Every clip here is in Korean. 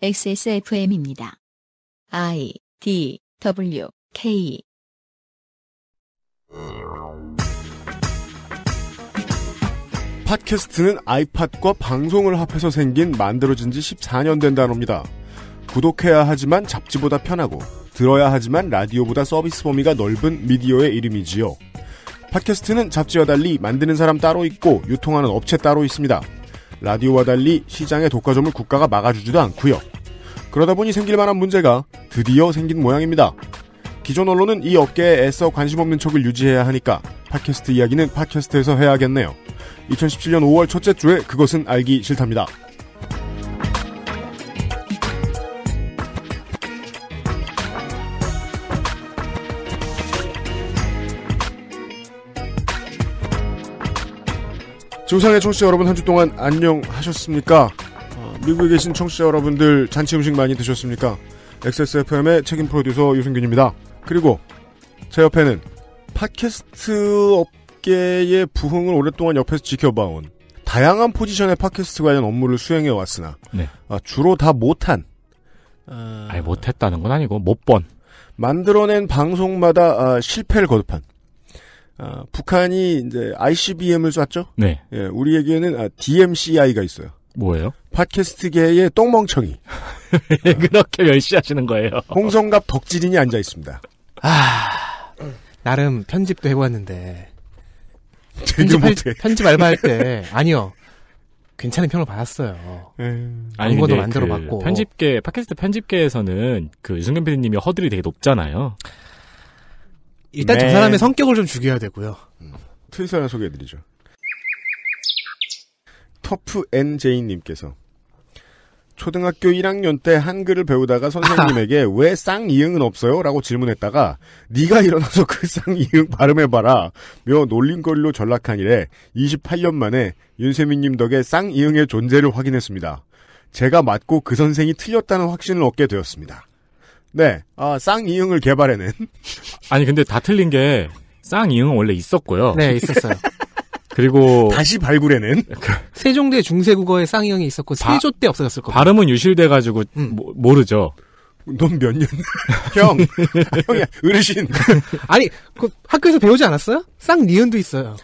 XSFM입니다. I D W K 팟캐스트는 아이팟과 방송을 합해서 생긴 만들어진 지 14년 된 단어입니다. 구독해야 하지만 잡지보다 편하고 들어야 하지만 라디오보다 서비스 범위가 넓은 미디어의 이름이지요. 팟캐스트는 잡지와 달리 만드는 사람 따로 있고 유통하는 업체 따로 있습니다. 라디오와 달리 시장의 독과점을 국가가 막아주지도 않고요. 그러다 보니 생길 만한 문제가 드디어 생긴 모양입니다. 기존 언론은 이 업계에 애써 관심 없는 척을 유지해야 하니까 팟캐스트 이야기는 팟캐스트에서 해야겠네요. 2017년 5월 첫째 주에 그것은 알기 싫답니다. 지구상의 청취자 여러분 한 주 동안 안녕하셨습니까? 어, 미국에 계신 청취자 여러분들 잔치 음식 많이 드셨습니까? XSFM의 책임 프로듀서 유승균입니다. 그리고 제 옆에는 팟캐스트 업계의 부흥을 오랫동안 옆에서 지켜봐온 다양한 포지션의 팟캐스트 관련 업무를 수행해 왔으나 네. 아, 주로 다 못한 아, 아니 못했다는 건 아니고 못 번. 만들어낸 방송마다 아, 실패를 거듭한 아, 북한이 이제 ICBM을 쐈죠. 네. 예, 우리에게는 아, DMCI가 있어요. 뭐예요? 팟캐스트계의 똥멍청이 왜 그렇게 멸시하시는 거예요? 홍성갑 덕질인이 앉아 있습니다. 아, 나름 편집도 해보았는데. 편집할-. 편집 알바할 때, 아니요. 괜찮은 평을 받았어요. 음, 광고도 근데 만들어봤고. 그 편집계 팟캐스트 편집계에서는 그 유승균 PD님이 허들이 되게 높잖아요. 일단 저 네. 사람의 성격을 좀 죽여야 되고요. 트윗 하나 소개해드리죠. 터프 NJ님께서 초등학교 1학년 때 한글을 배우다가 선생님에게 왜 쌍이응은 없어요? 라고 질문했다가 네가 일어나서 그 쌍이응 발음해봐라 며 놀림거리로 전락한 이래 28년 만에 윤세민님 덕에 쌍이응의 존재를 확인했습니다. 제가 맞고 그 선생이 틀렸다는 확신을 얻게 되었습니다. 네, 아, 쌍이응을 개발해낸 아니 근데 다 틀린 게 쌍이응은 원래 있었고요. 네, 있었어요. 그리고 다시 발굴해낸 세종대 중세국어의 쌍이형이 있었고, 바- 세조 때 없어졌을 겁니다. 발음은 유실돼가지고 음. 모- 모르죠. 넌 몇 년? 형, 형이야, 어르신. 아니, 그 학교에서 배우지 않았어요? 쌍니은도 있어요.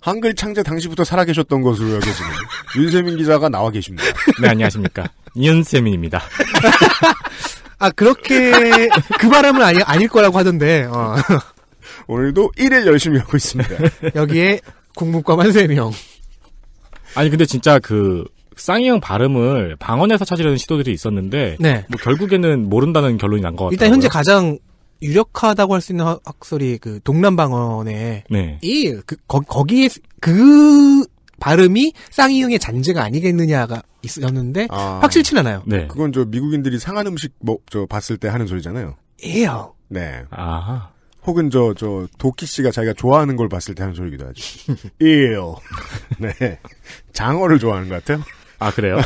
한글 창제 당시부터 살아계셨던 것으로 여겨지는 윤세민 기자가 나와 계십니다. 네 안녕하십니까 이은세민입니다. 아, 그렇게, 그 발음은 아니, 아닐 거라고 하던데, 어. 오늘도 일을 열심히 하고 있습니다. 여기에 국문과만 3명. 아니 근데 진짜 그 쌍이형 발음을 방언에서 찾으려는 시도들이 있었는데 네. 뭐 결국에는 모른다는 결론이 난 것 같아요. 일단 현재 가장 유력하다고 할 수 있는 학- 학설이 그 동남방언의 네. 이, 그, 거, 거기에, 그, 발음이 쌍이형의 잔재가 아니겠느냐가 있었는데, 아, 확실치 않아요. 네. 그건 저 미국인들이 상한 음식 뭐, 저 봤을 때 하는 소리잖아요. 에요. 네. 아 혹은 저, 저, 도끼 씨가 자기가 좋아하는 걸 봤을 때 하는 소리기도 하죠. ew. 네. 장어를 좋아하는 것 같아요. 아 그래요?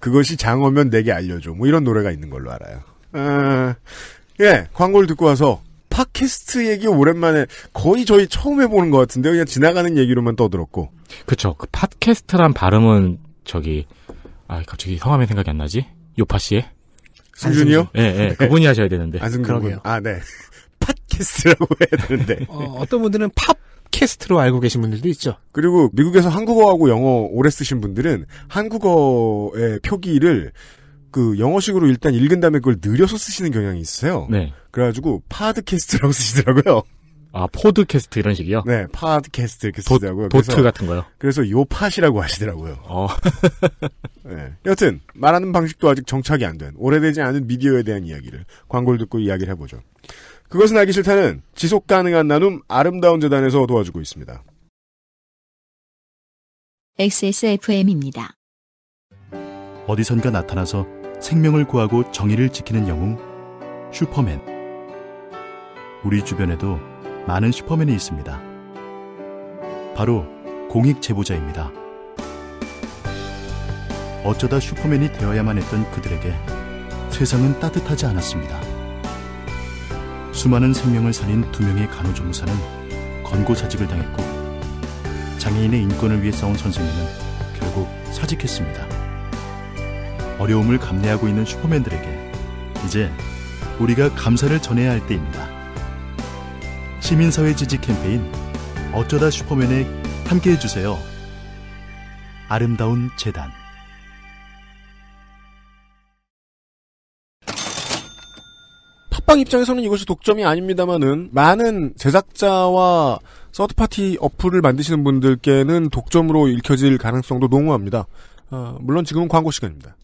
그것이 장어면 내게 알려줘. 뭐 이런 노래가 있는 걸로 알아요. 아, 예, 광고를 듣고 와서 팟캐스트 얘기 오랜만에 거의 저희 처음 해보는 것 같은데 그냥 지나가는 얘기로만 떠들었고 그쵸. 그 팟캐스트란 발음은 저기 아 갑자기 성함이 생각이 안 나지? 요파 씨의? 승준이요? 예, 예. 그분이 하셔야 되는데. 안승준 그러게요. 군. 아, 네. 팟캐스트라고 해야 되는데. 어, 어떤 분들은 팝캐스트로 알고 계신 분들도 있죠. 그리고 미국에서 한국어하고 영어 오래 쓰신 분들은 한국어의 표기를 그 영어식으로 일단 읽은 다음에 그걸 느려서 쓰시는 경향이 있어요. 네. 그래가지고 파드캐스트라고 쓰시더라고요. 아 포드캐스트 이런 식이요? 네, 팟캐스트 이렇게 도, 쓰더라고요. 도트 그래서, 같은 거요. 그래서 요팟이라고 하시더라고요. 어. 네. 여튼 말하는 방식도 아직 정착이 안 된 오래되지 않은 미디어에 대한 이야기를 광고를 듣고 이야기를 해보죠. 그것은 알기 싫다는 지속 가능한 나눔 아름다운 재단에서 도와주고 있습니다. XSFM입니다. 어디선가 나타나서 생명을 구하고 정의를 지키는 영웅 슈퍼맨 우리 주변에도 많은 슈퍼맨이 있습니다. 바로 공익 제보자입니다. 어쩌다 슈퍼맨이 되어야만 했던 그들에게 세상은 따뜻하지 않았습니다. 수많은 생명을 살린 두 명의 간호조무사는 권고사직을 당했고 장애인의 인권을 위해 싸운 선생님은 결국 사직했습니다. 어려움을 감내하고 있는 슈퍼맨들에게 이제 우리가 감사를 전해야 할 때입니다. 시민사회 지지 캠페인 어쩌다 슈퍼맨에 함께 해 주세요. 아름다운 재단 팟빵 입장에서는 이것이 독점이 아닙니다만은 많은 제작자와 서드파티 어플을 만드시는 분들께는 독점으로 읽혀질 가능성도 농후합니다. 어, 물론 지금은 광고 시간입니다.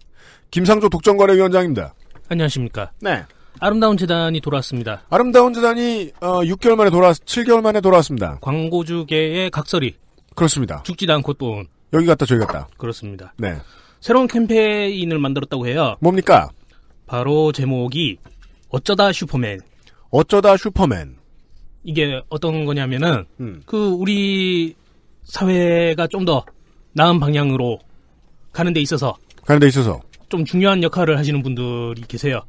김상조 독점거래위원장입니다. 안녕하십니까. 네. 아름다운 재단이 돌아왔습니다. 아름다운 재단이 어, 6개월 만에 돌아 7개월 만에 돌아왔습니다. 광고주계의 각설이 그렇습니다. 죽지도 않고 또 온. 여기 갔다 저기 갔다. 그렇습니다. 네. 새로운 캠페인을 만들었다고 해요. 뭡니까? 바로 제목이 어쩌다 슈퍼맨. 어쩌다 슈퍼맨. 이게 어떤 거냐면은 음. 그 우리 사회가 좀 더 나은 방향으로 가는 데 있어서 가는 데 있어서 좀 중요한 역할을 하시는 분들이 계세요.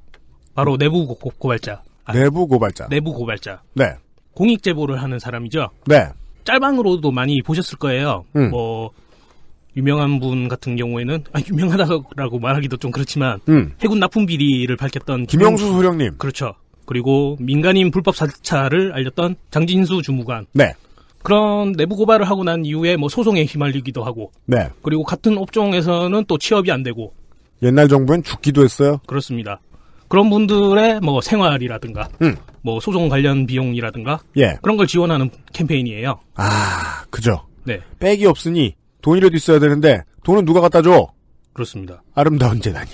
바로 내부 고, 고- 고 발자. 아, 내부 고발자. 내부 고발자. 네. 공익 제보를 하는 사람이죠. 네. 짤방으로도 많이 보셨을 거예요. 음. 뭐 유명한 분 같은 경우에는 아 유명하다고 말하기도 좀 그렇지만 음. 해군 납품 비리를 밝혔던 김영수 소령님. 그렇죠. 그리고 민간인 불법 사찰을 알렸던 장진수 주무관 네. 그런 내부 고발을 하고 난 이후에 뭐 소송에 휘말리기도 하고 네. 그리고 같은 업종에서는 또 취업이 안 되고 옛날 정부엔 죽기도 했어요. 그렇습니다. 그런 분들의 뭐 생활이라든가 음. 뭐 소송 관련 비용이라든가 예. 그런 걸 지원하는 캠페인이에요. 아, 그죠. 네, 백이 없으니 돈이라도 있어야 되는데 돈은 누가 갖다 줘? 그렇습니다. 아름다운 재단이.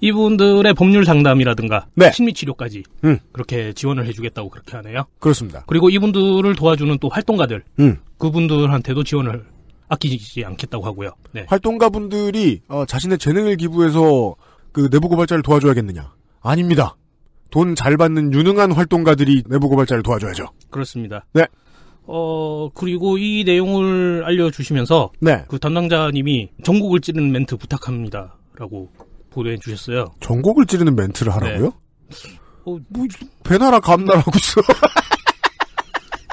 이분들의 법률 상담이라든가 네. 심리 치료까지 음. 그렇게 지원을 해주겠다고 그렇게 하네요. 그렇습니다. 그리고 이분들을 도와주는 또 활동가들 음. 그분들한테도 지원을 아끼지 않겠다고 하고요. 네, 활동가 분들이 어, 자신의 재능을 기부해서 그 내부 고발자를 도와줘야겠느냐? 아닙니다. 돈 잘 받는 유능한 활동가들이 내부 고발자를 도와줘야죠. 그렇습니다. 네. 어 그리고 이 내용을 알려주시면서 네. 그 담당자님이 전국을 찌르는 멘트 부탁합니다 라고 보내주셨어요. 전곡을 찌르는 멘트를 하라고요? 어, 뭐 배나라 감나라고 있어.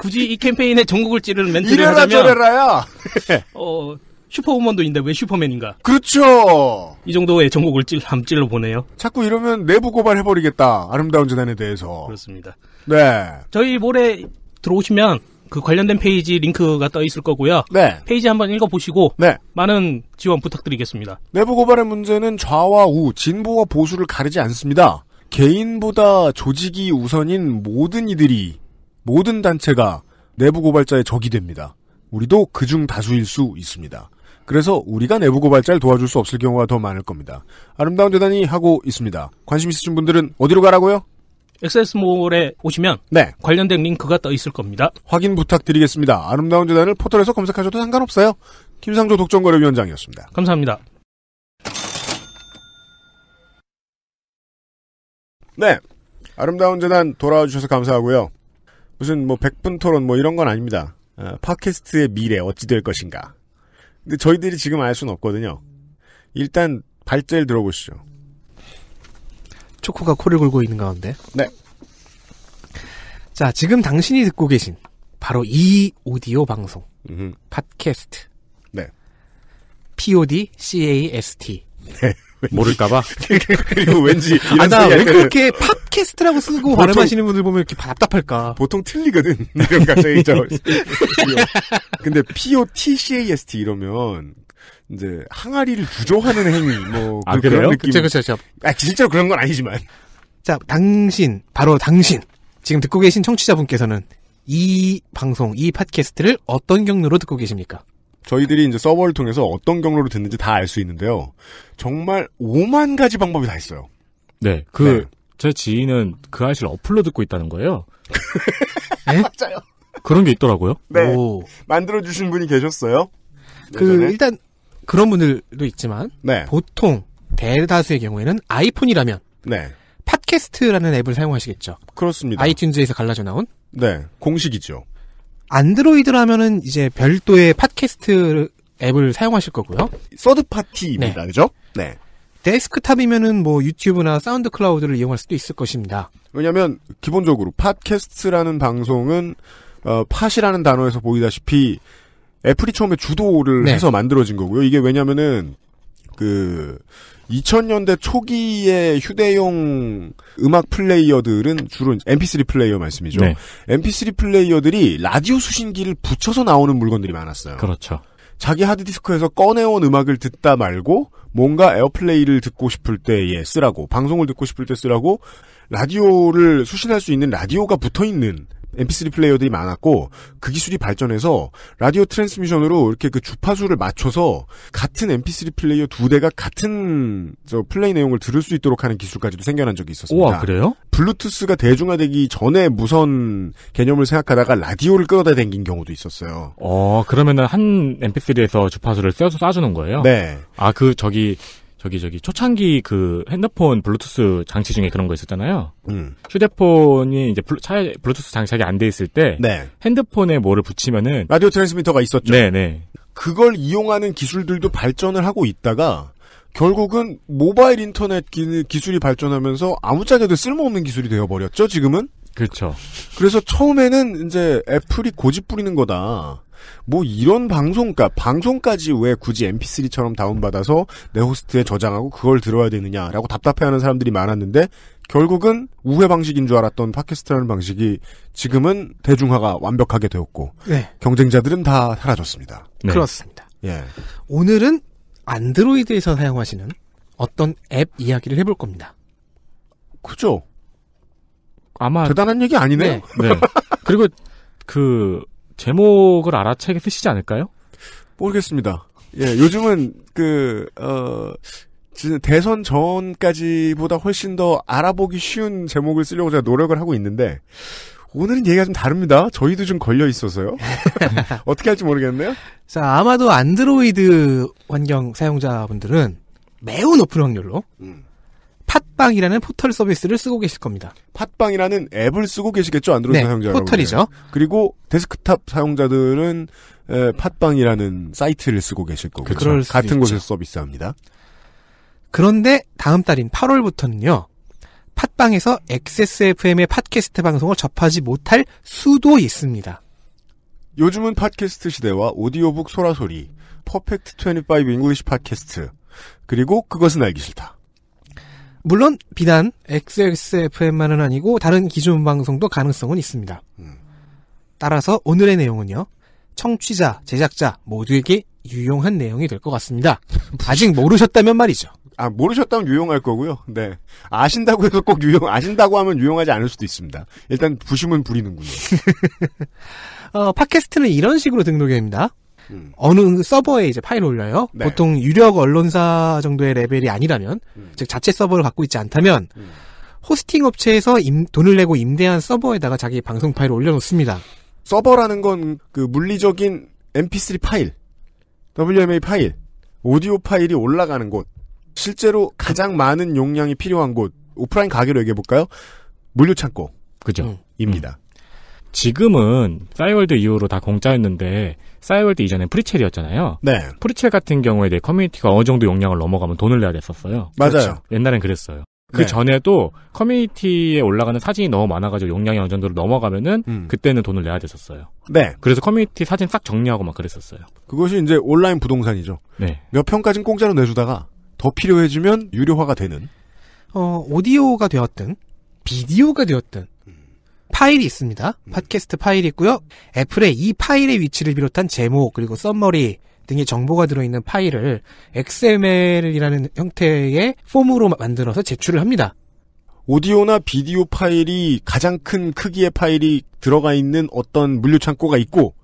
굳이 이 캠페인에 전국을 찌르는 멘트를 이래라 하자면 저래라야. 어 슈퍼우먼도인데 왜 슈퍼맨인가? 그렇죠. 이 정도의 전국을 찔, 함 찔러 보내요. 자꾸 이러면 내부 고발해 버리겠다. 아름다운 재단에 대해서. 그렇습니다. 네. 저희 몰에 들어오시면 그 관련된 페이지 링크가 떠 있을 거고요. 네. 페이지 한번 읽어 보시고 네. 많은 지원 부탁드리겠습니다. 내부 고발의 문제는 좌와 우, 진보와 보수를 가리지 않습니다. 개인보다 조직이 우선인 모든 이들이, 모든 단체가 내부 고발자의 적이 됩니다. 우리도 그중 다수일 수 있습니다. 그래서 우리가 내부 고발자를 도와줄 수 없을 경우가 더 많을 겁니다. 아름다운 재단이 하고 있습니다. 관심 있으신 분들은 어디로 가라고요? 엑세스몰에 오시면 네. 관련된 링크가 떠 있을 겁니다. 확인 부탁드리겠습니다. 아름다운 재단을 포털에서 검색하셔도 상관없어요. 김상조 독점거래위원장이었습니다. 감사합니다. 네. 아름다운 재단 돌아와 주셔서 감사하고요. 무슨 뭐 백분 토론 뭐 이런 건 아닙니다. 어, 팟캐스트의 미래 어찌 될 것인가. 근데 저희들이 지금 알 수는 없거든요. 일단 발제를 들어보시죠. 초코가 코를 골고 있는 가운데. 네. 자, 지금 당신이 듣고 계신 바로 이 오디오 방송 음흠. 팟캐스트. 네. P-O-D C-A-S-T. 모를까봐. 그리고 왠지 이런 아, 나 소리 왜할 때는 그렇게 팟캐스트라고 쓰고 발음하시는 분들 보면 이렇게 답답할까? 보통 틀리거든. 이런 갑자기 저 근데 P-O-T-C-A-S-T 이러면 이제 항아리를 주조하는 행위 뭐 아, 그? 런 느낌. 그쵸, 그쵸, 그쵸. 아 실제로 그런 건 아니지만. 자, 당신, 바로 당신. 지금 듣고 계신 청취자분께서는 이 방송, 이 팟캐스트를 어떤 경로로 듣고 계십니까? 저희들이 이제 서버를 통해서 어떤 경로로 듣는지 다 알 수 있는데요. 정말 5만 가지 방법이 다 있어요. 네. 그, 제 지인은 그 아이씨를 어플로 듣고 있다는 거예요. 맞아요. 그런 게 있더라고요. 네. 오. 만들어주신 분이 계셨어요. 그, 예전에. 일단, 그런 분들도 있지만, 네. 보통, 대다수의 경우에는 아이폰이라면, 네. 팟캐스트라는 앱을 사용하시겠죠. 그렇습니다. 아이튠즈에서 갈라져 나온. 네. 공식이죠. 안드로이드라면은 이제 별도의 팟캐스트 앱을 사용하실 거고요. 서드 party입니다. 네. 그죠? 네. 데스크탑이면은 뭐 유튜브나 사운드 클라우드를 이용할 수도 있을 것입니다. 왜냐면, 기본적으로, 팟캐스트라는 방송은, 어, 팟이라는 단어에서 보이다시피, 애플이 처음에 주도를 네. 해서 만들어진 거고요. 이게 왜냐면은, 그 2000년대 초기의 휴대용 음악 플레이어들은 주로 MP3 플레이어 말씀이죠. 네. MP3 플레이어들이 라디오 수신기를 붙여서 나오는 물건들이 많았어요. 그렇죠. 자기 하드디스크에서 꺼내온 음악을 듣다 말고 뭔가 에어플레이를 듣고 싶을 때에 쓰라고 방송을 듣고 싶을 때 쓰라고 라디오를 수신할 수 있는 라디오가 붙어 있는 MP3 플레이어들이 많았고 그 기술이 발전해서 라디오 transmission으로 이렇게 그 주파수를 맞춰서 같은 MP3 플레이어 두 대가 같은 저 플레이 내용을 들을 수 있도록 하는 기술까지도 생겨난 적이 있었습니다. 우와, 그래요? 블루투스가 대중화되기 전에 무선 개념을 생각하다가 라디오를 끌어다 댕긴 경우도 있었어요. 어, 그러면은 한 MP3에서 주파수를 쏴서 쏴주는 거예요? 네. 아, 그, 저기, 저기, 저기, 초창기 그 핸드폰 블루투스 장치 중에 그런 거 있었잖아요. 음. 휴대폰이 이제 블루, 차에 블루투스 장착이 안 돼 있을 때 네. 핸드폰에 뭐를 붙이면은 라디오 transmitter가 있었죠. 네네 그걸 이용하는 기술들도 발전을 하고 있다가 결국은 모바일 인터넷 기, 기술이 발전하면서 아무짝에도 쓸모없는 기술이 되어버렸죠, 지금은? 그렇죠. 그래서 처음에는 이제 애플이 고집 부리는 거다. 뭐 이런 방송, 그러니까 방송까지 왜 굳이 MP3처럼 다운받아서 내 호스트에 저장하고 그걸 들어야 되느냐라고 답답해하는 사람들이 많았는데 결국은 우회 방식인 줄 알았던 팟캐스트라는 방식이 지금은 대중화가 완벽하게 되었고 네. 경쟁자들은 다 사라졌습니다. 네. 그렇습니다. 예. 오늘은 안드로이드에서 사용하시는 어떤 앱 이야기를 해볼 겁니다. 그죠? 아마 대단한 얘기 아니네요. 네. 네. 그리고 그 제목을 알아채게 쓰시지 않을까요? 모르겠습니다. 예, 요즘은 그, 어, 대선 전까지보다 훨씬 더 알아보기 쉬운 제목을 쓰려고 제가 노력을 하고 있는데, 오늘은 얘기가 좀 다릅니다. 저희도 좀 걸려 있어서요. 어떻게 할지 모르겠네요. 자, 아마도 안드로이드 환경 사용자분들은 매우 높은 확률로 음. 팟빵이라는 포털 서비스를 쓰고 계실 겁니다. 팟빵이라는 앱을 쓰고 계시겠죠, 안드로이드 네, 사용자. 포털이죠. 그리고 데스크탑 사용자들은 에, 팟빵이라는 사이트를 쓰고 계실 거고 수도 같은. 곳에서 서비스합니다. 그런데 다음 달인 8월부터는요. 팟빵에서 XSFM의 팟캐스트 방송을 접하지 못할 수도 있습니다. 요즘은 팟캐스트 시대와 오디오북 소라소리, 퍼펙트 25 잉글리시 팟캐스트, 그리고 그것은 알기 싫다. 물론 비단 XSFM만은 아니고 다른 기존 방송도 가능성은 있습니다. 음. 따라서 오늘의 내용은요. 청취자, 제작자 모두에게 유용한 내용이 될 것 같습니다. 아직 모르셨다면 말이죠. 아, 모르셨다면 유용할 거고요. 네. 아신다고 해서 꼭 유용, 아신다고 하면 유용하지 않을 수도 있습니다. 일단 부심은 부리는군요. 어, 팟캐스트는 이런 식으로 등록이 됩니다. 음. 어느 서버에 이제 파일을 올려요. 네. 보통 유력 언론사 정도의 레벨이 아니라면, 음. 즉 자체 서버를 갖고 있지 않다면 음. 호스팅 업체에서 임- 돈을 내고 임대한 서버에다가 자기 방송 파일을 올려놓습니다. 서버라는 건 그 물리적인 MP3 파일, WMA 파일, 오디오 파일이 올라가는 곳, 실제로 가장 많은 용량이 필요한 곳, 오프라인 가게로 얘기해 볼까요? 물류 창고입니다. 지금은 싸이월드 이후로 다 공짜였는데 싸이월드 이전엔 프리첼이었잖아요. 네, 프리첼 같은 경우에 내 커뮤니티가 어느 정도 용량을 넘어가면 돈을 내야 됐었어요. 맞아요. 그렇죠. 옛날엔 그랬어요. 그 네. 전에도 커뮤니티에 올라가는 사진이 너무 많아가지고 용량이 어느 정도로 넘어가면은 음. 그때는 돈을 내야 됐었어요. 네, 그래서 커뮤니티 사진 싹 정리하고 막 그랬었어요. 그것이 이제 온라인 부동산이죠. 네. 몇 평까지는 공짜로 내주다가 더 필요해지면 유료화가 되는. 어, 오디오가 되었든, 비디오가 되었든, 파일이 있습니다. 팟캐스트 파일이 있고요. 애플에 이 파일의 위치를 비롯한 제목, 그리고 썸머리 등의 정보가 들어있는 파일을 XML이라는 형태의 폼으로 마- 만들어서 제출을 합니다. 오디오나 비디오 파일이 가장 큰 크기의 파일이 들어가 있는 어떤 물류 창고가 있고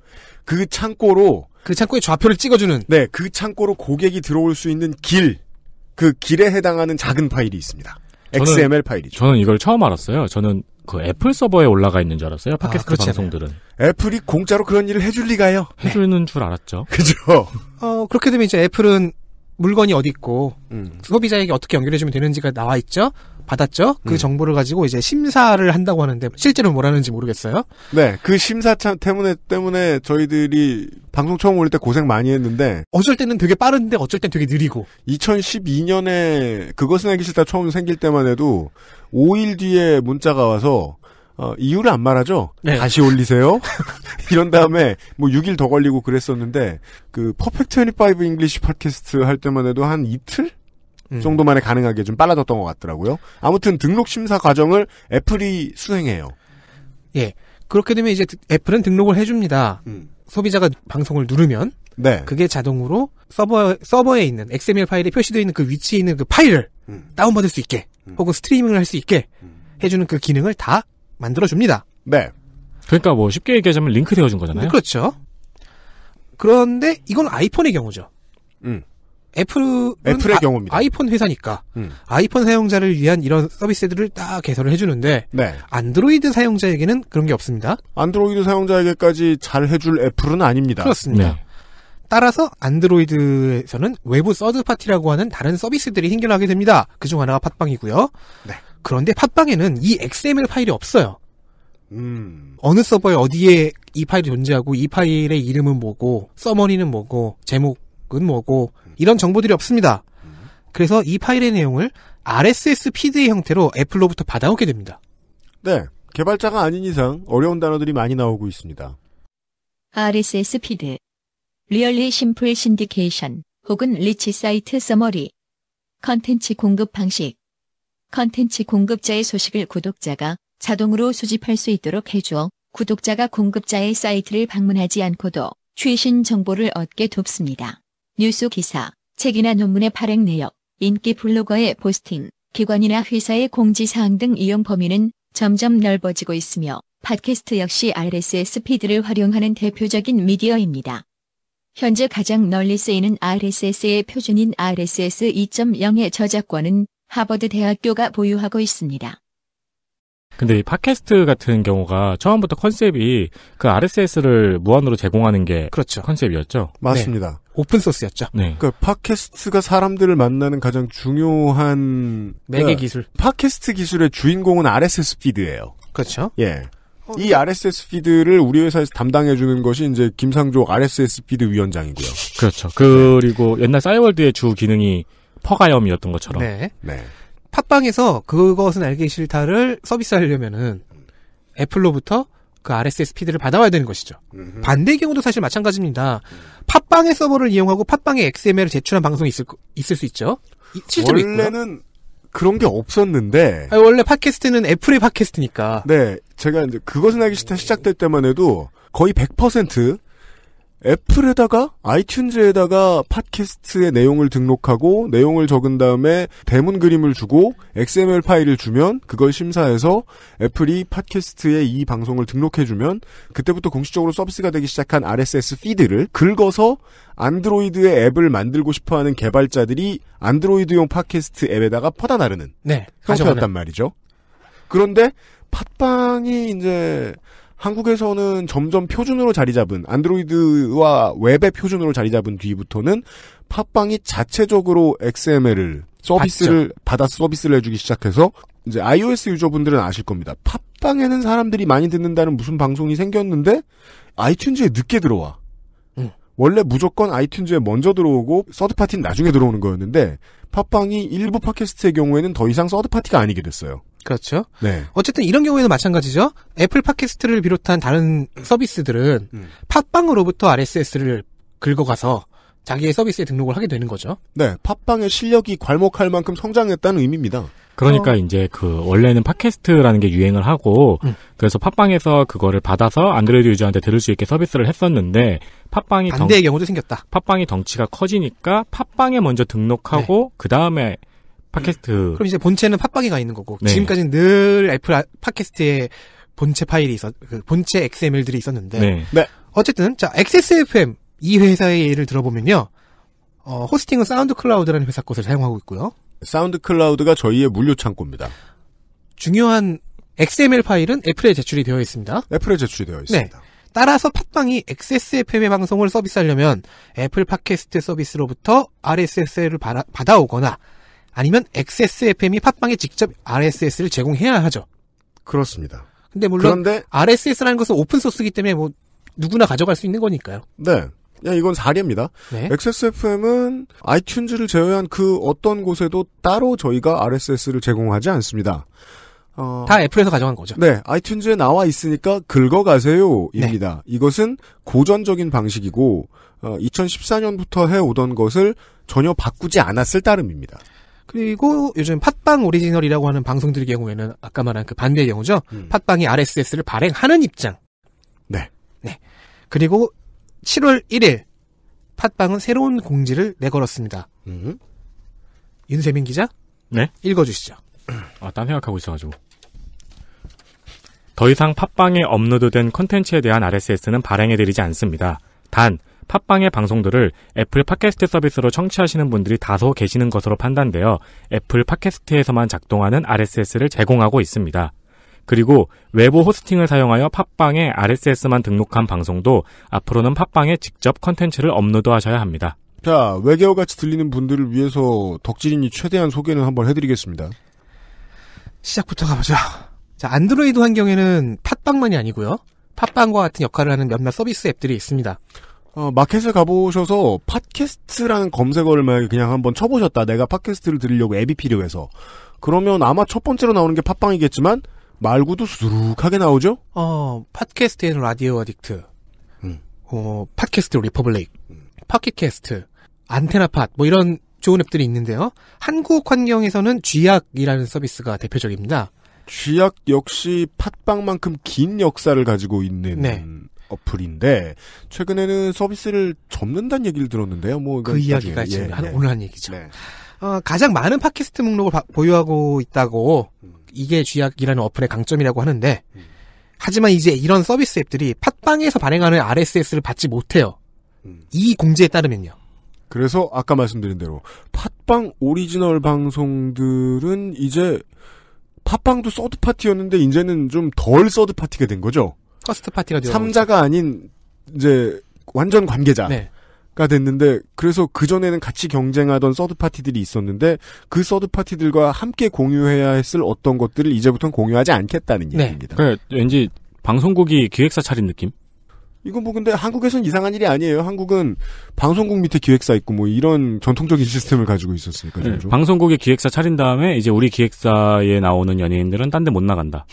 그 창고로 그 창고에 좌표를 찍어주는 네, 그 창고로 고객이 들어올 수 있는 길, 그 길에 해당하는 작은 파일이 있습니다. 저는- XML 파일이죠. 저는 이걸 처음 알았어요. 저는 그 애플 서버에 올라가 있는 줄 알았어요. 팟캐스트 그렇지 방송들은. 애플이 공짜로 그런 일을 해줄 리가요. 해주는 줄 알았죠. 그죠? 어, 그렇게 되면 이제 애플은 물건이 어디 있고 음. 소비자에게 어떻게 연결해주면 되는지가 나와 있죠. 받았죠. 그 음. 정보를 가지고 이제 심사를 한다고 하는데 실제로 뭐라는지 모르겠어요. 네, 그 심사차 때문에 때문에 저희들이 방송 처음 올때 고생 많이 했는데 어쩔 때는 되게 빠른데 어쩔 땐 되게 느리고 2012년에 그것은 알기 싫다 처음 생길 때만 해도 5일 뒤에 문자가 와서 어, 이유를 안 말하죠. 네. 다시 올리세요. 이런 다음에 뭐 6일 더 걸리고 그랬었는데 그 퍼펙트 25 잉글리시 팟캐스트 할 때만 해도 한 이틀 음. 정도만에 가능하게 좀 빨라졌던 것 같더라고요. 아무튼 등록 심사 과정을 애플이 수행해요. 예. 그렇게 되면 이제 애플은 등록을 해줍니다. 음. 소비자가 방송을 누르면 네. 그게 자동으로 서버 서버에 있는 XML 파일에 표시되어 있는 그 위치에 있는 그 파일을 음. 다운받을 수 있게 음. 혹은 스트리밍을 할 수 있게 해주는 그 기능을 다 만들어 줍니다. 네. 그러니까 뭐 쉽게 얘기하자면 링크 되어준 거잖아요. 그렇죠. 그런데 이건 아이폰의 경우죠. 음. 애플은 애플의 아, 경우입니다. 아이폰 회사니까 음. 아이폰 사용자를 위한 이런 서비스들을 딱 개설을 해주는데 네. 안드로이드 사용자에게는 그런 게 없습니다. 안드로이드 사용자에게까지 잘 해줄 애플은 아닙니다. 그렇습니다. 네. 따라서 안드로이드에서는 외부 third party라고 하는 다른 서비스들이 생겨나게 됩니다. 그중 하나가 팟빵이고요. 네. 그런데 팟빵에는 이 XML 파일이 없어요. 음. 어느 서버에 어디에 이 파일이 존재하고 이 파일의 이름은 뭐고 summary는 뭐고 제목은 뭐고 이런 정보들이 없습니다. 그래서 이 파일의 내용을 RSS feed의 형태로 애플로부터 받아오게 됩니다. 네. 개발자가 아닌 이상 어려운 단어들이 많이 나오고 있습니다. RSS feed, Really Simple Syndication 혹은 Rich Site Summary, 컨텐츠 공급 방식, 컨텐츠 공급자의 소식을 구독자가 자동으로 수집할 수 있도록 해주어 구독자가 공급자의 사이트를 방문하지 않고도 최신 정보를 얻게 돕습니다. 뉴스 기사, 책이나 논문의 발행 내역, 인기 블로거의 포스팅, 기관이나 회사의 공지사항 등 이용 범위는 점점 넓어지고 있으며 팟캐스트 역시 RSS feed를 활용하는 대표적인 미디어입니다. 현재 가장 널리 쓰이는 RSS의 표준인 RSS 2.0의 저작권은 하버드 대학교가 보유하고 있습니다. 근데 이 팟캐스트 같은 경우가 처음부터 컨셉이 그 RSS를 무한으로 제공하는 게 그렇죠. 컨셉이었죠. 맞습니다. 오픈 소스였죠. 네. 그러니까 팟캐스트가 사람들을 만나는 가장 중요한 매개 그러니까 기술. 팟캐스트 기술의 주인공은 RSS feed예요. 그렇죠. 예. 이 RSS 피드를 우리 회사에서 담당해 주는 것이 이제 김상조 RSS 피드 위원장이고요. 그렇죠. 그리고 옛날 싸이월드의 주 기능이 퍼가염이었던 것처럼. 네. 네. 팟빵에서 그것은 알기 싫다를 서비스하려면은 애플로부터 그 RSS 피드를 받아와야 되는 것이죠. 반대의 경우도 사실 마찬가지입니다. 팟빵의 서버를 이용하고 팟빵의 XML을 제출한 방송이 있을, 거- 있을 수 있죠. 이- 실제로 있고요. 원래는 그런 게 없었는데 아니, 원래 팟캐스트는 애플의 팟캐스트니까. 네, 제가 이제 그것은 알기 싫다 시작될 때만 해도 거의 100% 애플에다가 아이튠즈에다가 팟캐스트의 내용을 등록하고 내용을 적은 다음에 대문 그림을 주고 XML 파일을 주면 그걸 심사해서 애플이 팟캐스트에 이 방송을 등록해주면 그때부터 공식적으로 서비스가 되기 시작한 RSS 피드를 긁어서 안드로이드의 앱을 만들고 싶어하는 개발자들이 안드로이드용 팟캐스트 앱에다가 퍼다 나르는 네. 형태였단. 말이죠. 그런데 팟빵이 이제 한국에서는 점점 표준으로 자리 잡은 안드로이드와 웹의 표준으로 자리 잡은 뒤부터는 팟빵이 자체적으로 XML을 서비스를 받아 서 서비스를 해주기 시작해서 이제 iOS 유저분들은 아실 겁니다. 팟빵에는 사람들이 많이 듣는다는 무슨 방송이 생겼는데 아이튠즈에 늦게 들어와. 음. 원래 무조건 아이튠즈에 먼저 들어오고 서드파티는 나중에 들어오는 거였는데 팟빵이 일부 팟캐스트의 경우에는 더 이상 서드파티가 아니게 됐어요. 그렇죠. 네. 어쨌든 이런 경우에는 마찬가지죠. 애플 팟캐스트를 비롯한 다른 서비스들은 음. 팟빵으로부터 RSS를 긁어가서 자기의 서비스에 등록을 하게 되는 거죠. 네, 팟빵의 실력이 괄목할 만큼 성장했다는 의미입니다. 그러니까 이제 그 원래는 팟캐스트라는 게 유행을 하고 음. 그래서 팟빵에서 그거를 받아서 안드로이드 유저한테 들을 수 있게 서비스를 했었는데 팟빵이 덩, 반대의 경우도 생겼다. 팟빵이 덩치가 커지니까 팟빵에 먼저 등록하고 그 다음에 팟캐스트 그럼 이제 본체는 팟빵에 가 있는 거고 네. 지금까지는 늘 애플 아- 팟캐스트에 본체 파일이 있었, 그 본체 XML들이 있었는데 네. 어쨌든 자 XSFM 이 회사의 예를 들어보면요. 어, 호스팅은 SoundCloud라는 회사 것을 사용하고 있고요. SoundCloud가 저희의 물류 창고입니다. 중요한 XML 파일은 애플에 제출이 되어 있습니다. 애플에 제출이 되어 있습니다. 따라서 팟빵이 XSFM의 방송을 서비스하려면 애플 팟캐스트 서비스로부터 RSS를 받아, 받아오거나 아니면 XSFM이 팟빵에 직접 RSS를 제공해야 하죠. 그렇습니다. 근데 물론 그런데 RSS라는 것은 오픈 소스이기 때문에 뭐 누구나 가져갈 수 있는 거니까요. 네. 야, 이건 사례입니다. 네. XSFM은 아이튠즈를 제외한 그 어떤 곳에도 따로 저희가 RSS를 제공하지 않습니다. 어, 다 애플에서 가져간 거죠. 네, 아이튠즈에 나와 있으니까 긁어가세요입니다. 이것은 고전적인 방식이고 2014년부터 해오던 것을 전혀 바꾸지 않았을 따름입니다. 그리고 요즘 팟빵 오리지널이라고 하는 방송들 경우에는 아까 말한 그 반대의 경우죠. 음. 팟빵이 RSS를 발행하는 입장. 네. 네. 그리고 7월 1일 팟빵은 새로운 공지를 내걸었습니다. 음. 윤세민 기자? 네? 읽어주시죠. 아, 딴 생각하고 있어가지고. 더 이상 팟빵에 업로드된 컨텐츠에 대한 RSS는 발행해드리지 않습니다. 단, 팟빵의 방송들을 애플 팟캐스트 서비스로 청취하시는 분들이 다소 계시는 것으로 판단되어 애플 팟캐스트에서만 작동하는 RSS를 제공하고 있습니다. 그리고 외부 호스팅을 사용하여 팟빵에 RSS만 등록한 방송도 앞으로는 팟빵에 직접 컨텐츠를 업로드하셔야 합니다. 자, 외계어 같이 들리는 분들을 위해서 덕질인이 최대한 소개는 한번 해드리겠습니다. 시작부터 가보죠. 자, 안드로이드 환경에는 팟빵만이 아니고요. 팟빵과 같은 역할을 하는 몇몇 서비스 앱들이 있습니다. 어, 마켓에 가보셔서 팟캐스트라는 검색어를 만약에 그냥 한번 쳐보셨다. 내가 팟캐스트를 들으려고 앱이 필요해서. 그러면 아마 첫 번째로 나오는 게 팟빵이겠지만 말고도 수두룩하게 나오죠? 어, 팟캐스트에는 라디오 어딕트, 음. 어, Podcast Republic, Pocket Casts, AntennaPod, 뭐 이런 좋은 앱들이 있는데요. 한국 환경에서는 쥐약이라는 서비스가 대표적입니다. 쥐약 역시 팟빵만큼 긴 역사를 가지고 있는 네. 어플인데 최근에는 서비스를 접는다는 얘기를 들었는데요. 뭐그 이건 이야기가 나중에, 지금 예, 한- 예. 오늘 한 얘기죠. 네. 어, 가장 많은 팟캐스트 목록을 바- 보유하고 있다고 음. 이게 쥐약이라는 어플의 강점이라고 하는데 하지만 이제 이런 서비스 앱들이 팟빵에서 발행하는 RSS를 받지 못해요. 음. 이 공지에 따르면요. 그래서 아까 말씀드린 대로 팟빵 오리지널 방송들은 이제 팟빵도 third party였는데 이제는 좀 덜 서드 파티가 된 거죠. first party가 되어 삼자가 아닌 이제 완전 관계자가 네. 됐는데 그래서 그 전에는 같이 경쟁하던 서드 파티들이 있었는데 그 third party들과 함께 공유해야 했을 어떤 것들을 이제부터는 공유하지 않겠다는 네. 얘기입니다. 그 왠지 방송국이 기획사 차린 느낌? 이건 뭐 근데 한국에선 이상한 일이 아니에요. 한국은 방송국 밑에 기획사 있고 뭐 이런 전통적인 시스템을 가지고 있었으니까 네, 좀. 방송국이 기획사 차린 다음에 이제 우리 기획사에 나오는 연예인들은 딴 데 못 나간다.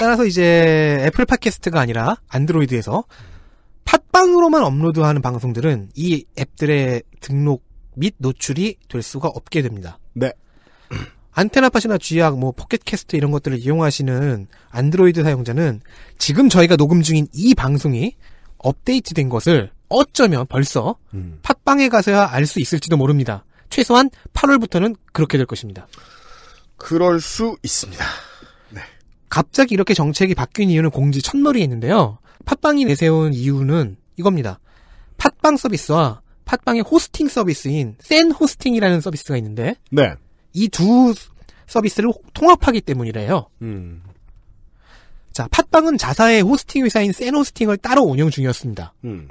따라서 이제 애플 팟캐스트가 아니라 안드로이드에서 팟빵으로만 업로드하는 방송들은 이 앱들의 등록 및 노출이 될 수가 없게 됩니다. 네. AntennaPod이나 쥐약, 뭐 Pocket Casts 이런 것들을 이용하시는 안드로이드 사용자는 지금 저희가 녹음 중인 이 방송이 업데이트된 것을 어쩌면 벌써 음. 팟빵에 가서야 알 수 있을지도 모릅니다. 최소한 8월부터는 그렇게 될 것입니다. 그럴 수 있습니다. 갑자기 이렇게 정책이 바뀐 이유는 공지 첫머리에 있는데요. 팟빵이 내세운 이유는 이겁니다. 팟빵 서비스와 팟빵의 호스팅 서비스인 센 호스팅이라는 서비스가 있는데 네. 이 두 서비스를 통합하기 때문이래요. 음. 자, 팟빵은 자사의 호스팅 회사인 센 호스팅을 따로 운영 중이었습니다. 음.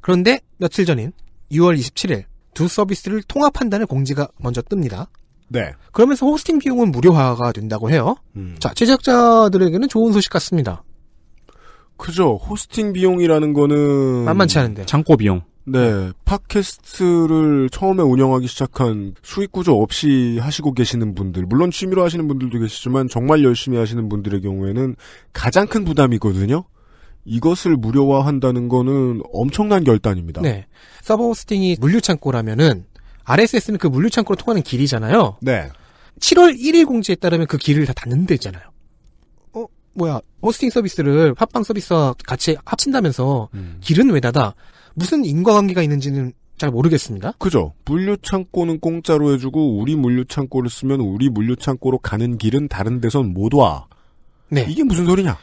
그런데 며칠 전인 6월 27일 두 서비스를 통합한다는 공지가 먼저 뜹니다. 네. 그러면서 호스팅 비용은 무료화가 된다고 해요. 음. 자, 제작자들에게는 좋은 소식 같습니다. 그죠. 호스팅 비용이라는 거는 만만치 않은데. 창고 비용. 네, 팟캐스트를 처음에 운영하기 시작한 수익 구조 없이 하시고 계시는 분들, 물론 취미로 하시는 분들도 계시지만 정말 열심히 하시는 분들의 경우에는 가장 큰 부담이거든요. 이것을 무료화한다는 거는 엄청난 결단입니다. 네. 서버 호스팅이 물류 창고라면은 RSS는 그 물류 창고로 통하는 길이잖아요. 네. 7월 1일 공지에 따르면 그 길을 다 닫는 데잖아요. 어, 뭐야. 호스팅 서비스를 팟빵 서비스와 같이 합친다면서 음. 길은 왜 닫아? 무슨 인과관계가 있는지는 잘 모르겠습니다. 그죠. 물류 창고는 공짜로 해주고 우리 물류 창고를 쓰면 우리 물류 창고로 가는 길은 다른 데선 못 와. 네. 이게 무슨 소리냐?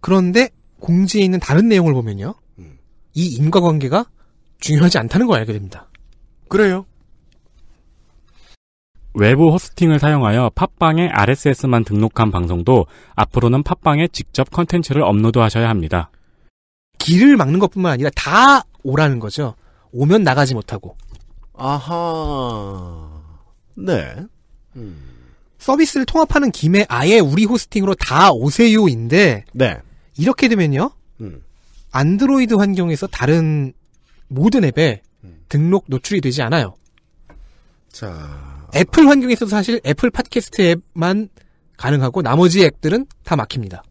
그런데 공지에 있는 다른 내용을 보면요. 음. 이 인과관계가 중요하지 않다는 걸 알게 됩니다. 그래요. 외부 호스팅을 사용하여 팟빵에 RSS만 등록한 방송도 앞으로는 팟빵에 직접 컨텐츠를 업로드하셔야 합니다. 길을 막는 것뿐만 아니라 다 오라는 거죠. 오면 나가지 못하고. 아하. 네. 음. 서비스를 통합하는 김에 아예 우리 호스팅으로 다 오세요인데 네. 이렇게 되면요. 음. 안드로이드 환경에서 다른 모든 앱에 음. 등록 노출이 되지 않아요. 자, 애플 환경에서도 사실 애플 팟캐스트 앱만 가능하고 나머지 앱들은 다 막힙니다.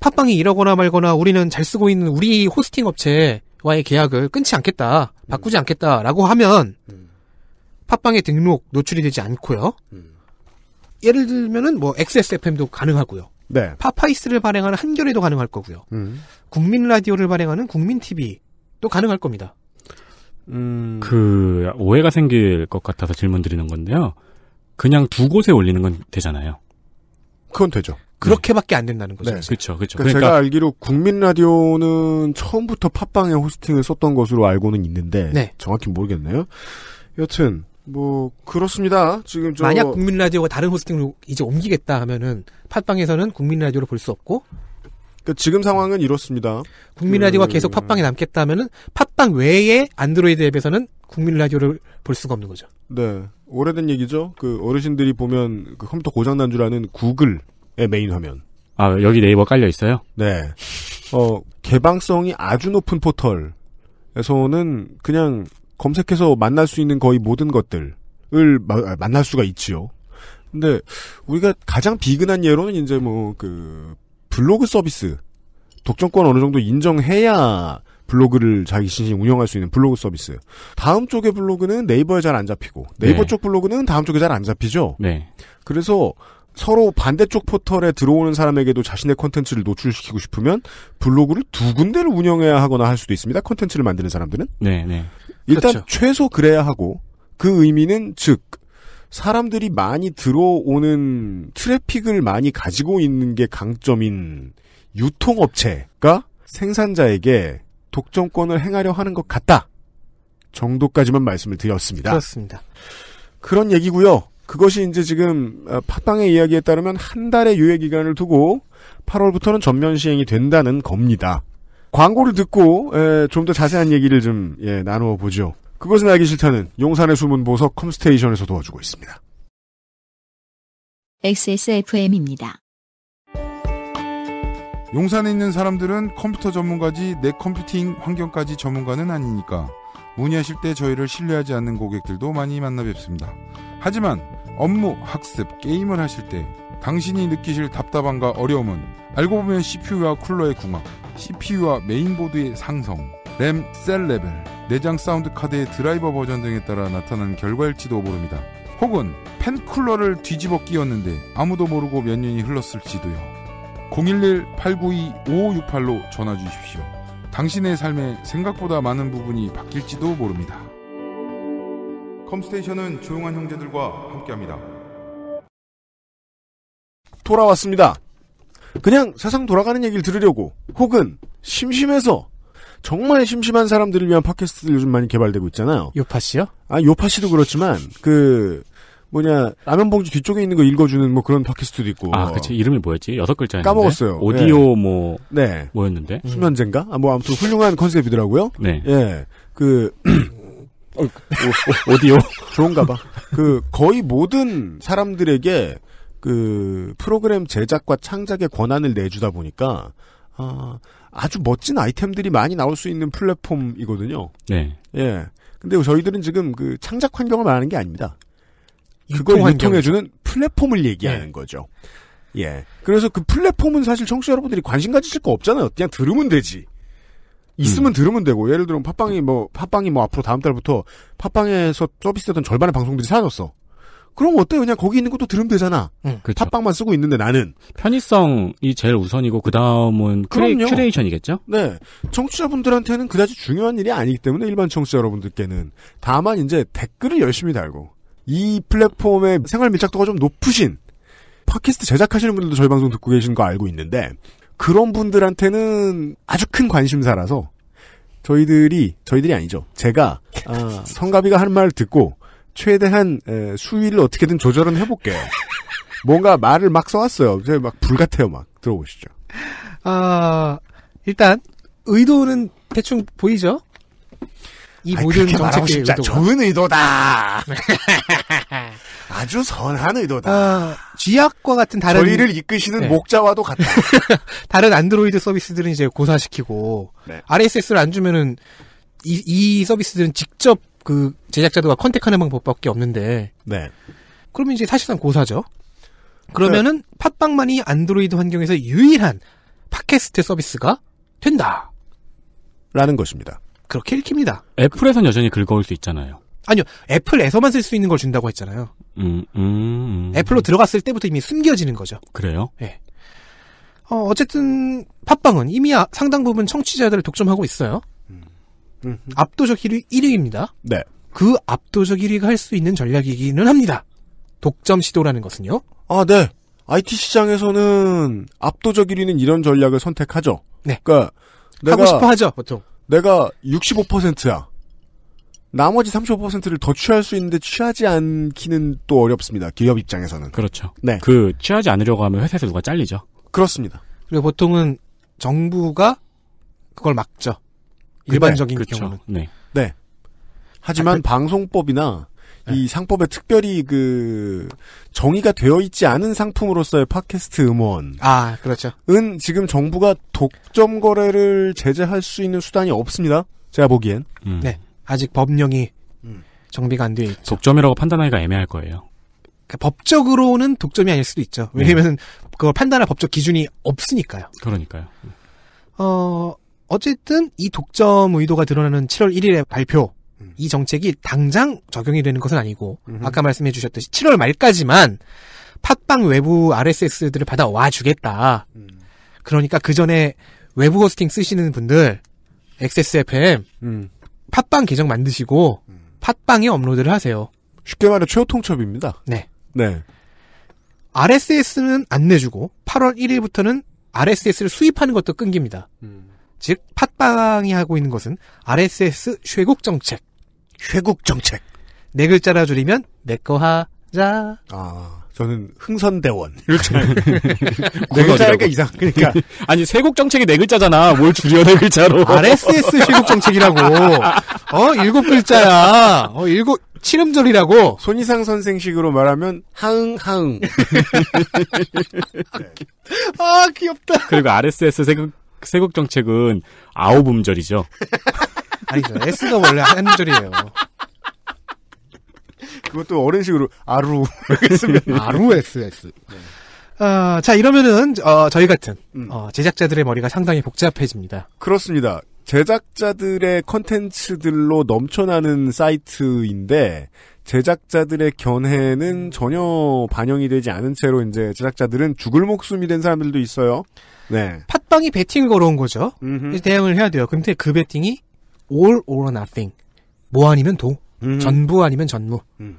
팟빵이 이러거나 말거나 우리는 잘 쓰고 있는 우리 호스팅 업체와의 계약을 끊지 않겠다, 바꾸지 않겠다라고 하면 팟빵에 등록 노출이 되지 않고요. 예를 들면은 뭐 XSFM도 가능하고요. 네. 파파이스를 발행하는 한겨레도 가능할 거고요. 음. 국민 라디오를 발행하는 국민 TV도 가능할 겁니다. 음. 그 오해가 생길 것 같아서 질문 드리는 건데요. 그냥 두 곳에 올리는 건 되잖아요. 그건 되죠. 그렇게밖에 안 된다는 거죠. 네. 그렇죠, 그렇죠. 그러니까, 그러니까 제가 알기로 국민 라디오는 처음부터 팟빵에 호스팅을 썼던 것으로 알고는 있는데 네. 정확히 모르겠네요. 여튼 뭐 그렇습니다. 지금 저 만약 국민 라디오가 다른 호스팅으로 이제 옮기겠다 하면은 팟빵에서는 국민 라디오를 볼 수 없고 그러니까 지금 상황은 이렇습니다. 국민 그- 라디오가 계속 팟빵에 남겠다 하면은 팟빵 외에 안드로이드 앱에서는 국민 라디오를 볼 수가 없는 거죠. 네 오래된 얘기죠. 그 어르신들이 보면 그 컴퓨터 고장 난 줄 아는 구글의 메인 화면. 아 여기 네이버 깔려 있어요. 네. 어, 개방성이 아주 높은 포털에서는 그냥 검색해서 만날 수 있는 거의 모든 것들을 마- 아, 만날 수가 있지요. 근데 우리가 가장 비근한 예로는 이제 뭐 그 블로그 서비스 독점권 어느 정도 인정해야 블로그를 자기 신신 운영할 수 있는 블로그 서비스. 다음 쪽의 블로그는 네이버에 잘 안 잡히고 네이버 네. 쪽 블로그는 다음 쪽에 잘 안 잡히죠. 네. 그래서 서로 반대쪽 포털에 들어오는 사람에게도 자신의 콘텐츠를 노출시키고 싶으면 블로그를 두 군데를 운영해야 하거나 할 수도 있습니다. 콘텐츠를 만드는 사람들은. 네, 네. 일단 그렇죠. 최소 그래야 하고 그 의미는 즉 사람들이 많이 들어오는 트래픽을 많이 가지고 있는 게 강점인 유통업체가 생산자에게 독점권을 행하려 하는 것 같다. 정도까지만 말씀을 드렸습니다. 그렇습니다. 그런 얘기고요. 그것이 이제 지금 어, 팟빵의 이야기에 따르면 한 달의 유예 기간을 두고 8월부터는 전면 시행이 된다는 겁니다. 광고를 듣고 좀 더 자세한 얘기를 좀 예, 나누어 보죠. 그것은 알기 싫다는 용산의 숨은 보석 컴스테이션에서 도와주고 있습니다. XSFM입니다. 용산에 있는 사람들은 컴퓨터 전문가지 내 컴퓨팅 환경까지 전문가는 아니니까 문의하실 때 저희를 신뢰하지 않는 고객들도 많이 만나 뵙습니다. 하지만 업무, 학습, 게임을 하실 때 당신이 느끼실 답답함과 어려움은 알고 보면 CPU와 쿨러의 궁합, CPU와 메인보드의 상성, 램, 셀 레벨, 내장 사운드 카드의 드라이버 버전 등에 따라 나타나는 결과일지도 모릅니다. 혹은 팬 쿨러를 뒤집어 끼웠는데 아무도 모르고 몇 년이 흘렀을지도요. 011-892-5568로 전화 주십시오. 당신의 삶에 생각보다 많은 부분이 바뀔지도 모릅니다. 컴스테이션은 조용한 형제들과 함께합니다. 돌아왔습니다. 그냥 세상 돌아가는 얘기를 들으려고 혹은 심심해서 정말 심심한 사람들을 위한 팟캐스트들 요즘 많이 개발되고 있잖아요. 요파 씨요? 아, 요파 씨도 그렇지만 그 뭐냐 라면 봉지 뒤쪽에 있는 거 읽어주는 뭐 그런 팟캐스트도 있고. 아, 그치. 이름이 뭐였지? 여섯 글자였는데. 까먹었어요. 오디오 뭐 네. 뭐였는데? 수면제인가? 아, 뭐 아무튼 훌륭한 컨셉이더라고요. 네. 예. 그 오디오. 좋은가 봐. 그 거의 모든 사람들에게 그 프로그램 제작과 창작의 권한을 내주다 보니까 아, 아주 멋진 아이템들이 많이 나올 수 있는 플랫폼이거든요. 네. 예. 근데 저희들은 지금 그 창작 환경을 말하는 게 아닙니다. 그걸 유통 유통해주는 플랫폼을 얘기하는 거죠. 예. 그래서 그 플랫폼은 사실 청취자 여러분들이 관심 가지실 거 없잖아요. 그냥 들으면 되지. 있으면 들으면 되고 예를 들면 팟빵이 뭐 팟빵이 뭐 앞으로 다음 달부터 팟빵에서 서비스되던 절반의 방송들이 사라졌어. 그럼 어때? 그냥 거기 있는 것도 들으면 되잖아. 그렇죠. 팟빵만 쓰고 있는데 나는 편의성이 제일 우선이고 그 다음은 그럼요. 큐레 이션이겠죠? 네. 청취자분들한테는 그다지 중요한 일이 아니기 때문에 일반 청취자 여러분들께는 다만 이제 댓글을 열심히 달고 이 플랫폼의 생활 밀착도가 좀 높으신 팟캐스트 제작하시는 분들도 저희 방송 듣고 계신 거 알고 있는데 그런 분들한테는 아주 큰 관심사라서 저희들이 저희들이 아니죠. 제가 아, 성가비가 하는 말을 듣고 최대한 에, 수위를 어떻게든 조절은 해볼게요. 뭔가 말을 막 써왔어요. 제가 막 불같아요. 막 들어보시죠. 아, 일단, 의도는 대충 보이죠? 이 모든 정책의 의도가. 좋은 의도다. 아주 선한 의도다. 아, 쥐약과 같은 다른, 저희를 이끄시는 네. 목자와도 같다. 다른 안드로이드 서비스들은 이제 고사시키고, 네. RSS를 안 주면은, 이, 이 서비스들은 직접 그 제작자들과 컨택하는 방법밖에 없는데 네. 그러면 이제 사실상 고사죠. 그러면은 팟빵만이 안드로이드 환경에서 유일한 팟캐스트 서비스가 된다. 라는 것입니다. 그렇게 읽힙니다. 애플에선 여전히 긁어올 수 있잖아요. 아니요, 애플에서만 쓸 수 있는 걸 준다고 했잖아요. 음, 음, 음. 애플로 들어갔을 때부터 이미 숨겨지는 거죠. 그래요? 어, 어쨌든 팟빵은 이미 아- 상당 부분 청취자들을 독점하고 있어요. 음. 압도적 1위, 1위입니다. 네. 그 압도적 1위가 할 수 있는 전략이기는 합니다. 독점 시도라는 것은요. 아, 네. IT 시장에서는 압도적 1위는 이런 전략을 선택하죠. 네. 그러니까 내가 하고 싶어 하죠, 보통. 내가 65%야. 나머지 35%를 더 취할 수 있는데 취하지 않기는 또 어렵습니다. 기업 입장에서는. 그렇죠. 네. 그 취하지 않으려고 하면 회사에서 누가 잘리죠. 그렇습니다. 그리고 보통은 정부가 그걸 막죠. 일반적인 그렇죠. 경우는. 네. 하지만 아, 그- 방송법이나 네. 이 상법에 특별히 그 정의가 되어 있지 않은 상품으로서의 팟캐스트 음원은 아, 그렇죠. 지금 정부가 독점 거래를 제재할 수 있는 수단이 없습니다. 제가 보기엔. 음. 네. 아직 법령이 음. 정비가 안돼 있죠. 독점이라고 판단하기가 애매할 거예요. 그러니까 법적으로는 독점이 아닐 수도 있죠. 왜냐면 그걸 판단할 법적 기준이 없으니까요. 그러니까요. 어, 어쨌든 이 독점 의도가 드러나는 7월 1일의 발표, 음. 이 정책이 당장 적용이 되는 것은 아니고, 음흠. 아까 말씀해 주셨듯이 7월 말까지만 팟빵 외부 RSS들을 받아와 주겠다. 음. 그러니까 그 전에 외부 호스팅 쓰시는 분들, XSFM, 음. 팟빵 계정 만드시고, 팟빵에 업로드를 하세요. 쉽게 말해 최후 통첩입니다. 네. 네. RSS는 안 내주고, 8월 1일부터는 RSS를 수입하는 것도 끊깁니다. 즉, 팟빵이 하고 있는 것은 RSS 쇄국 정책. 쇄국 정책. 네 글자라 줄이면 내거 하자. 아, 저는 흥선대원. 네 글자니까 이상. 그러니까 아니 세곡 정책이 네 글자잖아. 뭘 줄여 네 글자로? RSS 쇄국 정책이라고. 어, 일곱 글자야. 어, 일곱 칠음절이라고. 손이상 선생식으로 말하면 하응 하응. 아, 귀엽다. 그리고 RSS 세곡 세곡 정책은 아홉 음절이죠. 아니죠. S가 원래 한 절이에요. 그것도 어른 식으로 아루. 아루 SS. 아, 자, 이러면은, 어, 저희 같은, 음. 어, 제작자들의 머리가 상당히 복잡해집니다. 그렇습니다. 제작자들의 컨텐츠들로 넘쳐나는 사이트인데 제작자들의 견해는 전혀 반영이 되지 않은 채로 이제 제작자들은 죽을 목숨이 된 사람들도 있어요. 네. 팟빵이 배팅을 걸어온 거죠. 음흠. 대응을 해야 돼요. 근데 그 배팅이 all or nothing. 뭐 아니면 도. 음흠. 전부 아니면 전무. 음.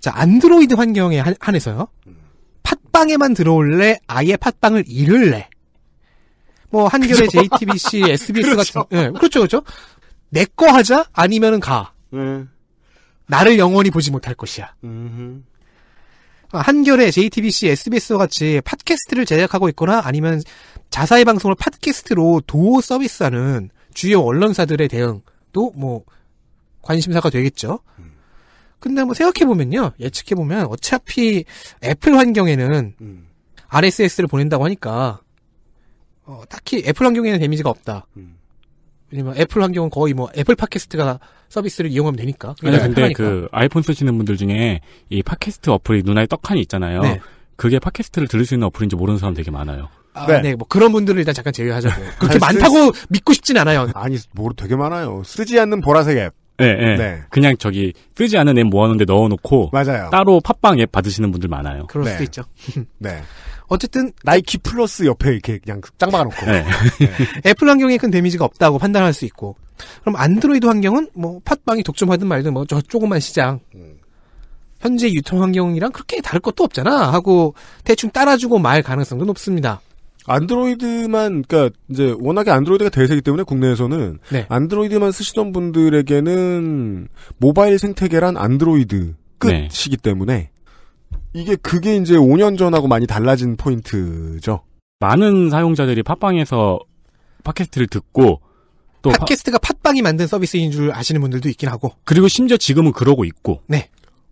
자, 안드로이드 환경에 한, 한해서요. 팟빵에만 들어올래? 아예 팟빵을 잃을래? 뭐, 한겨레 JTBC, SBS 같은, 예, 그렇죠, 그렇죠. 내 거 하자? 아니면은 가. 네. 나를 영원히 보지 못할 것이야. 음흠. 아, 한겨레, JTBC, SBS와 같이 팟캐스트를 제작하고 있거나 아니면 자사의 방송을 팟캐스트로 도어 서비스하는 주요 언론사들의 대응도 뭐 관심사가 되겠죠. 근데 뭐 생각해보면요. 예측해보면 어차피 애플 환경에는 음. RSS를 보낸다고 하니까 어, 딱히 애플 환경에는 데미지가 없다. 음. 왜냐면 애플 환경은 거의 뭐 애플 팟캐스트가 서비스를 이용하면 되니까. 아니 근데 편하니까. 그 아이폰 쓰시는 분들 중에 이 팟캐스트 어플이 눈에 떡하니 있잖아요. 네. 그게 팟캐스트를 들을 수 있는 어플인지 모르는 사람 되게 많아요. 아, 네. 네. 뭐 그런 분들을 일단 잠깐 제외하자고. 그렇게 많다고 믿고 싶진 않아요. 아니, 뭐 되게 많아요. 쓰지 않는 보라색 앱. 네, 네. 네. 그냥 저기 쓰지 않은 앱 모아놓은데 넣어놓고 맞아요. 따로 팟빵 앱 받으시는 분들 많아요. 그럴 네. 수도 있죠. 네. 어쨌든 나이키 플러스 옆에 이렇게 그냥 짱 박아놓고. 네. 애플 환경에 큰 데미지가 없다고 판단할 수 있고 그럼 안드로이드 환경은 뭐 팟빵이 독점하든 말든 뭐 저 조그만 시장 음. 현재 유통 환경이랑 그렇게 다를 것도 없잖아 하고 대충 따라주고 말 가능성도 높습니다. 안드로이드만, 그니까, 이제, 워낙에 안드로이드가 대세이기 때문에 국내에서는, 네. 안드로이드만 쓰시던 분들에게는, 모바일 생태계란 안드로이드 네. 끝이기 때문에, 이게, 그게 이제 5년 전하고 많이 달라진 포인트죠. 많은 사용자들이 팟빵에서 팟캐스트를 듣고 또 파- 팟캐스트가 팟빵이 만든 서비스인 줄 아시는 분들도 있긴 하고 그리고 심지어 지금은 그러고 있고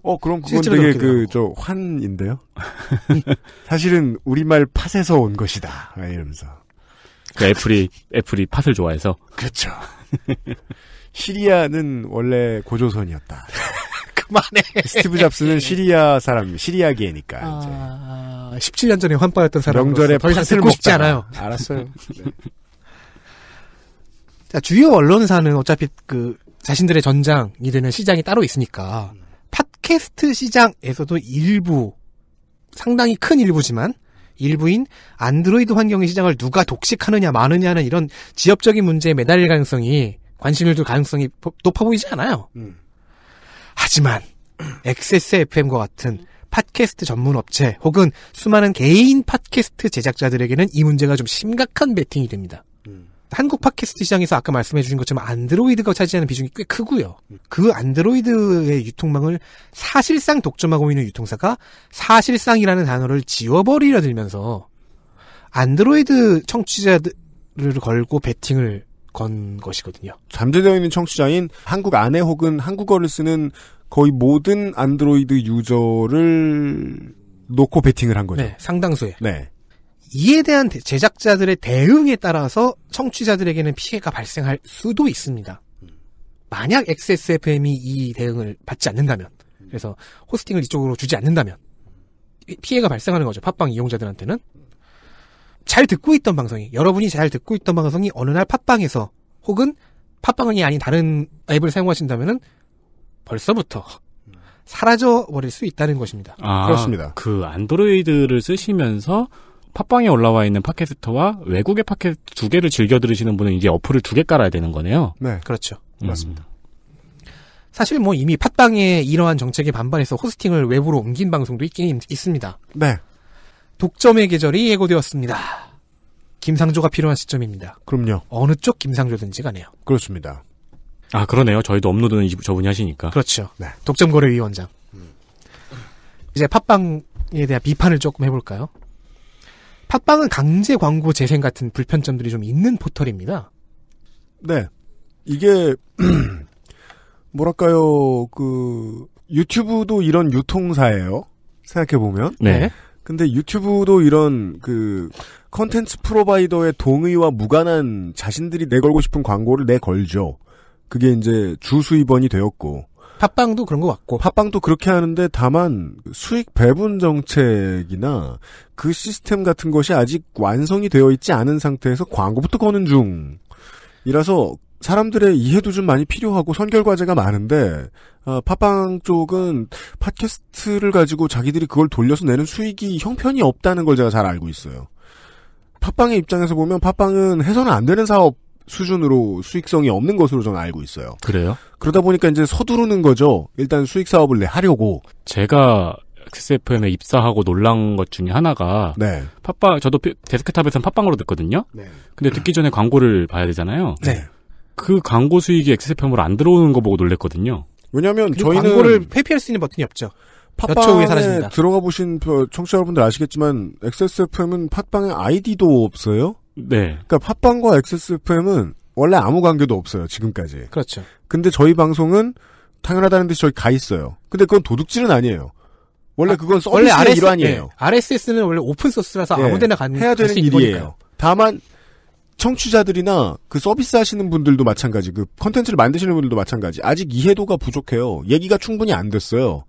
어, 그럼 그건 되게 그렇기도 그, 저, 환인데요? 사실은 우리말 팟에서 온 것이다. 막 이러면서. 그 애플이 애플이 팟을 좋아해서 그렇죠. 시리아는 원래 고조선이었다. 그만해. 스티브 잡스는 시리아 사람, 시리아계니까 이제 아, 17년 전에 환빠였던 사람 명절에 더 이상 듣고 싶지. 않아요. 알았어요. 자, 주요 언론사는 어차피 그 자신들의 전장이 되는 시장이 따로 있으니까 팟캐스트 시장에서도 일부 상당히 큰 일부지만 일부인 안드로이드 환경의 시장을 누가 독식하느냐 마느냐는 이런 지역적인 문제에 매달릴 가능성이 관심을 둘 가능성이 보- 높아 보이지 않아요. 음. 하지만 XSFM과 같은 팟캐스트 전문 업체 혹은 수많은 개인 팟캐스트 제작자들에게는 이 문제가 좀 심각한 베팅이 됩니다. 한국 팟캐스트 시장에서 아까 말씀해 주신 것처럼 안드로이드가 차지하는 비중이 꽤 크고요. 그 안드로이드의 유통망을 사실상 독점하고 있는 유통사가 사실상이라는 단어를 지워버리려 들면서 안드로이드 청취자들을 걸고 베팅을 건 것이거든요. 잠재되어 있는 청취자인 한국 안에 혹은 한국어를 쓰는 거의 모든 안드로이드 유저를 놓고 베팅을 한 거죠. 네, 상당수의. 네. 이에 대한 대- 제작자들의 대응에 따라서 청취자들에게는 피해가 발생할 수도 있습니다. 만약 XSFM이 이 대응을 받지 않는다면, 그래서 호스팅을 이쪽으로 주지 않는다면, 이- 피해가 발생하는 거죠. 팟빵 이용자들한테는. 잘 듣고 있던 방송이, 여러분이 잘 듣고 있던 방송이 어느 날 팟빵에서, 혹은 팟빵이 아닌 다른 앱을 사용하신다면은, 벌써부터 사라져 버릴 수 있다는 것입니다. 아, 그렇습니다. 그 안드로이드를 쓰시면서 팟빵에 올라와 있는 팟캐스트와 외국의 팟캐스트 두 개를 즐겨 들으시는 분은 이제 어플을 두 개 깔아야 되는 거네요. 네. 그렇죠. 맞습니다. 사실 뭐 이미 팟빵의 이러한 정책에 반발해서 호스팅을 외부로 옮긴 방송도 있긴 있습니다. 네. 독점의 계절이 예고되었습니다. 김상조가 필요한 시점입니다. 그럼요. 어느 쪽 김상조든지 가네요. 그렇습니다. 아 그러네요. 저희도 업로드는 이- 저분이 하시니까. 그렇죠. 네. 독점거래위원장. 이제 팟빵에 대한 비판을 조금 해볼까요? 팟빵은 강제 광고 재생 같은 불편점들이 좀 있는 포털입니다. 네. 이게 뭐랄까요? 그 유튜브도 이런 유통사예요. 생각해 보면. 네. 근데 유튜브도 이런 그 컨텐츠 프로바이더의 동의와 무관한 자신들이 내걸고 싶은 광고를 내걸죠. 그게 이제 주 수입원이 되었고 팟빵도 그런 것 같고. 팟빵도 그렇게 하는데 다만 수익 배분 정책이나 그 시스템 같은 것이 아직 완성이 되어 있지 않은 상태에서 광고부터 거는 중이라서 사람들의 이해도 좀 많이 필요하고 선결 과제가 많은데 어, 팟빵 쪽은 팟캐스트를 가지고 자기들이 그걸 돌려서 내는 수익이 형편이 없다는 걸 제가 잘 알고 있어요. 팟빵의 입장에서 보면 팟빵은 해서는 안 되는 사업 수준으로 수익성이 없는 것으로 저는 알고 있어요. 그래요? 그러다 보니까 이제 서두르는 거죠. 일단 수익 사업을 내 하려고. 제가 XSFM에 입사하고 놀란 것 중에 하나가 네. 팟빵 저도 피- 데스크탑에서는 팟빵으로 듣거든요. 네. 근데 듣기 전에 광고를 봐야 되잖아요. 네. 그 광고 수익이 XSFM으로 안 들어오는 거 보고 놀랬거든요. 왜냐하면 그리고 저희는 광고를 회피할 수 있는 버튼이 없죠. 팟빵에 사라집니다. 들어가 보신 저 청취자 여러분들 아시겠지만 XSFM은 팟빵에 아이디도 없어요. 네. 그러니까 팟빵과 XSFM은 원래 아무 관계도 없어요. 지금까지. 그렇죠. 근데 저희 방송은 당연하다는 듯이 저희 가 있어요. 근데 그건 도둑질은 아니에요. 원래 그건 서비스의 RSS 일환이에요. 네, RSS는 원래 오픈 소스라서 예, 아무데나 가는 해야 되는 일이에요. 거니까요. 다만 청취자들이나 그 서비스 하시는 분들도 마찬가지, 그 컨텐츠를 만드시는 분들도 마찬가지. 아직 이해도가 부족해요. 얘기가 충분히 안 됐어요.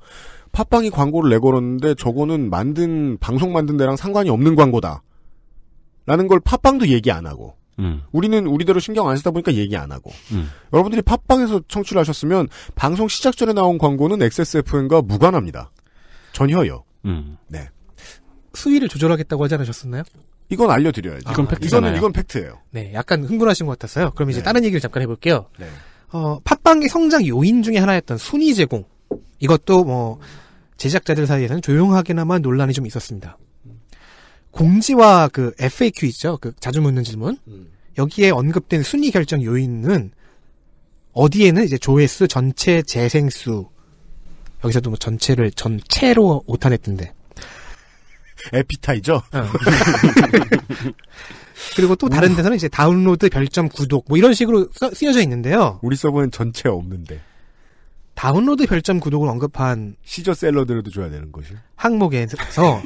팟빵이 광고를 내걸었는데 저거는 만든 방송 만든 데랑 상관이 없는 광고다. 라는 걸 팟빵도 얘기 안 하고 음. 우리는 우리대로 신경 안 쓰다 보니까 얘기 안 하고 음. 여러분들이 팟빵에서 청취를 하셨으면 방송 시작 전에 나온 광고는 XSFM과 무관합니다. 전혀요. 음. 수위를 조절하겠다고 하지 않으셨었나요? 이건 알려드려야죠. 이건 아, 팩트잖아요. 이거는 이건 팩트예요. 네, 약간 흥분하신 것 같았어요. 그럼 이제 네. 다른 얘기를 잠깐 해볼게요. 네. 어, 팟빵의 성장 요인 중에 하나였던 순위 제공. 이것도 뭐, 제작자들 사이에서는 조용하게나마 논란이 좀 있었습니다. 공지와 그 FAQ 있죠? 그 자주 묻는 질문. 여기에 언급된 순위 결정 요인은 어디에는 이제 조회수, 전체 재생수. 여기서도 뭐 전체를 전체로 오탄했던데. 에피타이저. 어. 그리고 또 다른 데서는 이제 다운로드, 별점, 구독 뭐 이런 식으로 써- 쓰여져 있는데요. 우리 서버엔 전체 없는데 다운로드, 별점, 구독을 언급한 시저 샐러드라도 줘야 되는 것이. 항목에서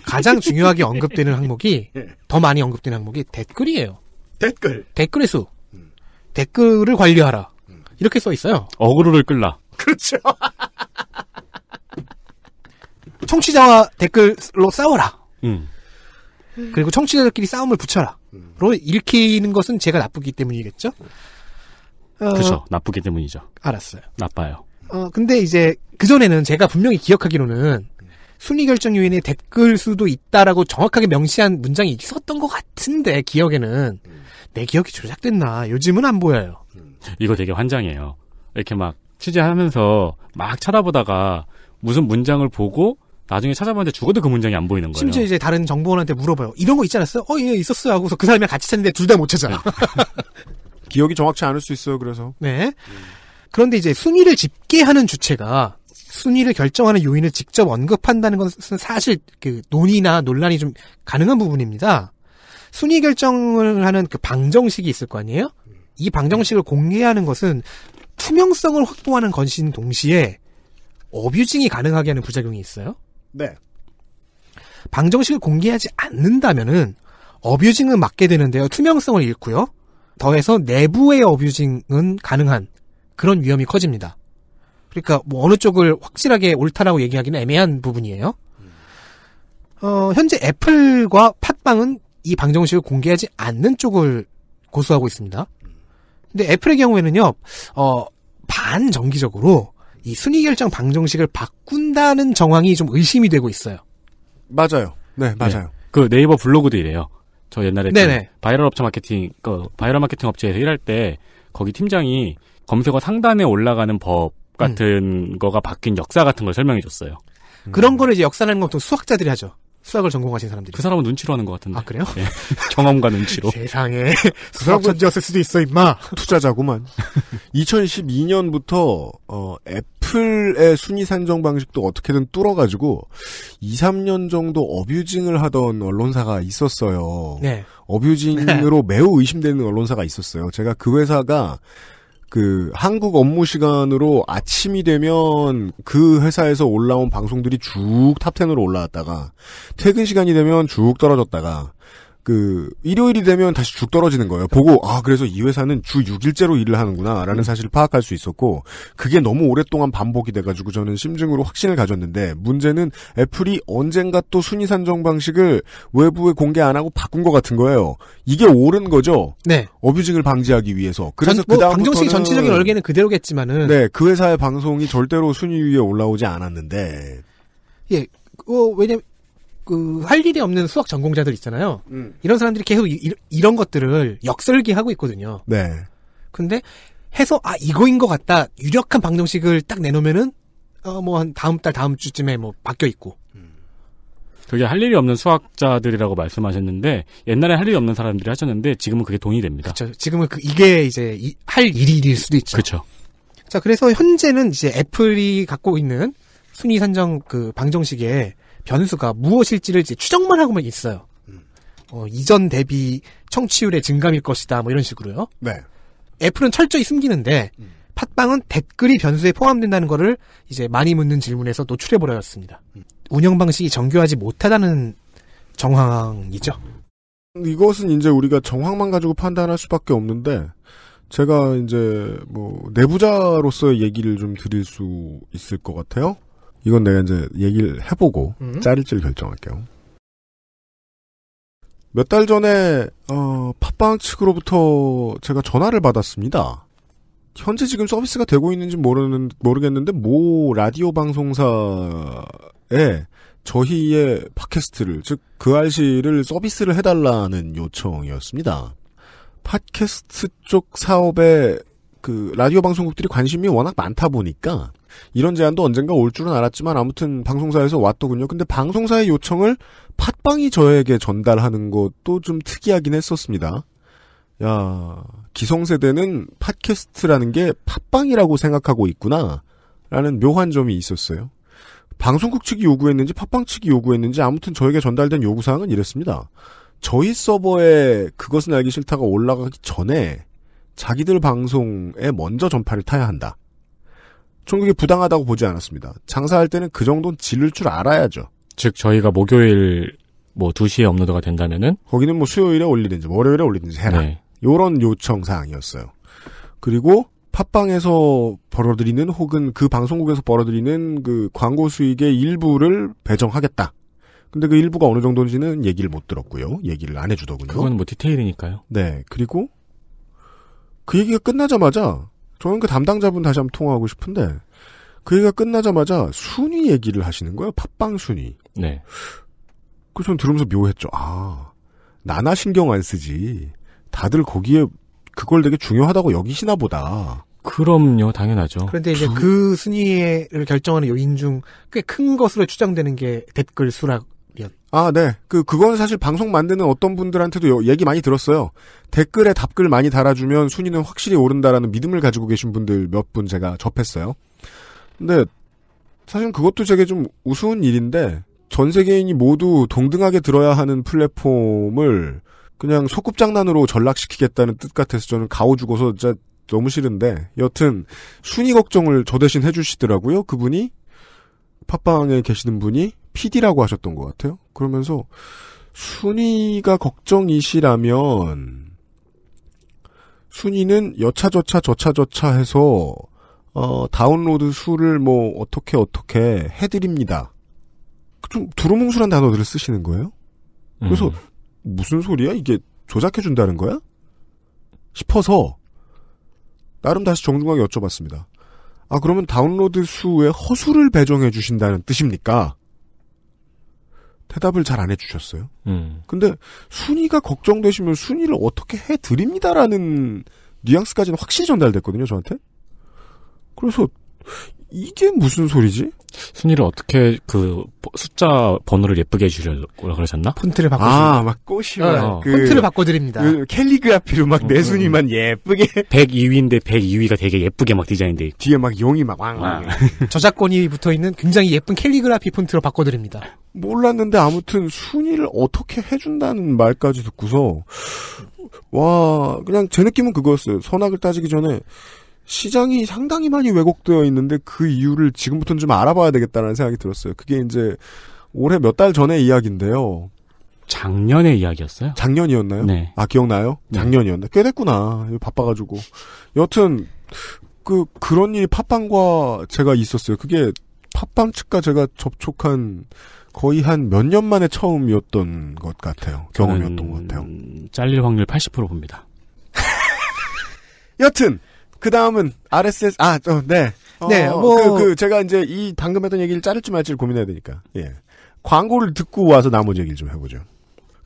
가장 중요하게 언급되는 항목이 더 많이 언급되는 항목이 댓글이에요. 댓글. 댓글의 수. 댓글을 관리하라. 이렇게 써 있어요. 어그로를 끌라. 그렇죠. 청취자와 댓글로 싸워라. 음. 그리고 청취자들끼리 싸움을 붙여라. 로 읽히는 것은 제가 나쁘기 때문이겠죠? 어, 그렇죠. 나쁘기 때문이죠. 알았어요. 나빠요. 어, 근데 이제 그전에는 제가 분명히 기억하기로는 순위 결정 요인에 댓글 수도 있다라고 정확하게 명시한 문장이 있었던 것 같은데 기억에는 내 기억이 조작됐나 요즘은 안 보여요. 이거 되게 환장해요. 이렇게 막 취재하면서 막 찾아보다가 무슨 문장을 보고 나중에 찾아봤는데 죽어도 그 문장이 안 보이는 거예요. 심지어 이제 다른 정보원한테 물어봐요. 이런 거 있지 않았어요? 어, 예, 있었어요. 하고서 그 사람이랑 같이 찾는데 둘 다 못 찾아. 기억이 정확치 않을 수 있어요. 그래서 네. 그런데 이제 순위를 집계하는 주체가 순위를 결정하는 요인을 직접 언급한다는 것은 사실 그 논의나 논란이 좀 가능한 부분입니다. 순위 결정을 하는 그 방정식이 있을 거 아니에요? 이 방정식을 공개하는 것은 투명성을 확보하는 것인 동시에 어뷰징이 가능하게 하는 부작용이 있어요. 네. 방정식을 공개하지 않는다면은 어뷰징은 막게 되는데요. 투명성을 잃고요. 더해서 내부의 어뷰징은 가능한 그런 위험이 커집니다. 그러니까 뭐 어느 쪽을 확실하게 옳다라고 얘기하기는 애매한 부분이에요. 어, 현재 애플과 팟빵은 이 방정식을 공개하지 않는 쪽을 고수하고 있습니다. 근데 애플의 경우에는요, 어, 반정기적으로 이 순위 결정 방정식을 바꾼다는 정황이 좀 의심이 되고 있어요. 맞아요. 네, 맞아요. 그 네이버 블로그도 이래요. 저 옛날에 그 네네. 바이럴 업체 마케팅, 그 바이럴 마케팅 업체에서 일할 때 거기 팀장이 검색어 상단에 올라가는 법 같은 거가 바뀐 역사 같은 걸 설명해 줬어요. 그런 거를 이제 역사라는 것도 수학자들이 하죠. 수학을 전공하신 사람들이. 그 사람은 눈치로 하는 것 같은데. 아, 그래요? 예. 경험과 눈치로. 세상에. 수학천재였을 수도 있어, 임마. 투자자구만. 2012년부터 어, 애플의 순위 산정 방식도 어떻게든 뚫어가지고 2, 3년 정도 어뷰징을 하던 언론사가 있었어요. 네. 어뷰징으로 매우 의심되는 언론사가 있었어요. 제가 그 회사가 그 한국 업무 시간으로 아침이 되면 그 회사에서 올라온 방송들이 쭉 탑10으로 올라왔다가 퇴근 시간이 되면 쭉 떨어졌다가 그 일요일이 되면 다시 쭉 떨어지는 거예요. 보고 아 그래서 이 회사는 주 6일째로 일을 하는구나라는 사실을 파악할 수 있었고 그게 너무 오랫동안 반복이 돼가지고 저는 심증으로 확신을 가졌는데 문제는 애플이 언젠가 또 순위 산정 방식을 외부에 공개 안 하고 바꾼 것 같은 거예요. 이게 옳은 거죠. 네. 어뷰징을 방지하기 위해서. 그래서 전, 뭐그 방정식 전체적인 얼개는 그대로겠지만은 네, 그 회사의 방송이 절대로 순위 위에 올라오지 않았는데 예, 어, 왜냐면 그 할 일이 없는 수학 전공자들 있잖아요. 이런 사람들이 계속 이, 런 것들을 역설기하고 있거든요. 네. 근데 해서 아 이거인 것 같다 유력한 방정식을 딱 내놓으면은 어 뭐 한 다음 달 다음 주쯤에 뭐 바뀌어 있고 그게 할 일이 없는 수학자들이라고 말씀하셨는데 옛날에 할 일이 없는 사람들이 하셨는데 지금은 그게 돈이 됩니다. 그렇죠. 지금은 그 이게 이제 이- 할 일일 수도 있죠. 그렇죠. 자 그래서 현재는 이제 애플이 갖고 있는 순위 산정 그 방정식의 변수가 무엇일지를 추정만 하고만 있어요. 어, 이전 대비 청취율의 증감일 것이다 뭐 이런 식으로요. 네. 애플은 철저히 숨기는데 팟빵은 댓글이 변수에 포함된다는 거를 이제 많이 묻는 질문에서 노출해 버렸습니다. 운영 방식이 정교하지 못하다는 정황이죠. 이것은 이제 우리가 정황만 가지고 판단할 수밖에 없는데 제가 이제 뭐 내부자로서의 얘기를 좀 드릴 수 있을 것 같아요. 이건 내가 이제 얘기를 해보고 음. 자를지를 결정할게요. 몇 달 전에 어, 팟빵 측으로부터 제가 전화를 받았습니다. 현재 지금 서비스가 되고 있는지 모르는 모르겠는데 모 라디오 방송사에 저희의 팟캐스트를 즉 그 알씨를 서비스를 해달라는 요청이었습니다. 팟캐스트 쪽 사업에 그 라디오 방송국들이 관심이 워낙 많다 보니까 이런 제안도 언젠가 올 줄은 알았지만 아무튼 방송사에서 왔더군요. 근데 방송사의 요청을 팟빵이 저에게 전달하는 것도 좀 특이하긴 했었습니다. 야, 기성세대는 팟캐스트라는 게 팟빵이라고 생각하고 있구나. 라는 묘한 점이 있었어요. 방송국 측이 요구했는지 팟빵 측이 요구했는지 아무튼 저에게 전달된 요구사항은 이랬습니다. 저희 서버에 그것은 알기 싫다가 올라가기 전에 자기들 방송에 먼저 전파를 타야 한다. 전 그게 부당하다고 보지 않았습니다. 장사할 때는 그 정도는 지를 줄 알아야죠. 즉 저희가 목요일 뭐 2시에 업로드가 된다면은 거기는 뭐 수요일에 올리든지 월요일에 올리든지 해라. 네. 요런 요청 사항이었어요. 그리고 팟빵에서 벌어들이는 혹은 그 방송국에서 벌어들이는 그 광고 수익의 일부를 배정하겠다. 근데 그 일부가 어느 정도인지는 얘기를 못 들었고요. 얘기를 안 해주더군요. 그건 뭐 디테일이니까요. 네. 그리고 그 얘기가 끝나자마자 저는 그 담당자분 다시 한번 통화하고 싶은데 그 얘기가 끝나자마자 순위 얘기를 하시는 거예요. 팟빵 순위. 네. 그래서 전 들으면서 묘했죠. 아, 나나 신경 안 쓰지. 다들 거기에 그걸 되게 중요하다고 여기시나 보다. 그럼요, 당연하죠. 그런데 이제 그 순위를 결정하는 요인 중 꽤 큰 것으로 추정되는 게 댓글 수라. 아, 네. 그, 그건 사실 방송 만드는 어떤 분들한테도 요- 얘기 많이 들었어요. 댓글에 답글 많이 달아주면 순위는 확실히 오른다라는 믿음을 가지고 계신 분들 몇 분 제가 접했어요. 근데, 사실 그것도 되게 좀 우스운 일인데, 전 세계인이 모두 동등하게 들어야 하는 플랫폼을 그냥 소꿉장난으로 전락시키겠다는 뜻 같아서 저는 가오 죽어서 진짜 너무 싫은데, 여튼, 순위 걱정을 저 대신 해주시더라고요. 그분이, 팟빵에 계시는 분이 PD라고 하셨던 것 같아요. 그러면서 순위가 걱정이시라면 순위는 여차저차 저차저차 해서 어, 다운로드 수를 뭐 어떻게 어떻게 해드립니다. 좀 두루뭉술한 단어들을 쓰시는 거예요. 그래서 음. 무슨 소리야? 이게 조작해 준다는 거야? 싶어서 나름 다시 정중하게 여쭤봤습니다. 아 그러면 다운로드 수에 허수를 배정해 주신다는 뜻입니까? 대답을 잘 안 해주셨어요. 음. 근데 순위가 걱정되시면 순위를 어떻게 해드립니다라는 뉘앙스까지는 확실히 전달됐거든요, 저한테. 그래서 이게 무슨 소리지? 순위를 어떻게 그 숫자 번호를 예쁘게 해주려고 그러셨나? 폰트를 바꿔. 아, 막 꽃이 막 어. 그, 폰트를 바꿔드립니다. 그 캘리그라피로 막내 음. 순위만 예쁘게 102위인데 102위가 되게 예쁘게 막 디자인돼 있고. 뒤에 막 용이 막 왕왕. 저작권이 붙어 있는 굉장히 예쁜 캘리그라피 폰트로 바꿔드립니다. 몰랐는데 아무튼 순위를 어떻게 해준다는 말까지 듣고서 와 그냥 제 느낌은 그거였어요. 선악을 따지기 전에 시장이 상당히 많이 왜곡되어 있는데 그 이유를 지금부터는 좀 알아봐야 되겠다는 생각이 들었어요. 그게 이제 올해 몇 달 전의 이야기인데요. 작년의 이야기였어요? 작년이었나요? 네. 아 기억나요? 네. 작년이었나? 꽤 됐구나. 바빠가지고. 여튼 그 그런 일이 팟빵과 제가 있었어요. 그게 팟빵 측과 제가 접촉한 거의 한 몇 년 만에 처음이었던 것 같아요. 경험이었던 것 같아요. 음, 잘릴 확률 80% 봅니다. 여튼 그 다음은 RSS 아, 어, 네. 네, 어, 뭐- 그, 그 제가 이제 이 방금 했던 얘기를 자를지 말지를 고민해야 되니까. 예. 광고를 듣고 와서 나머지 얘기를 좀 해보죠.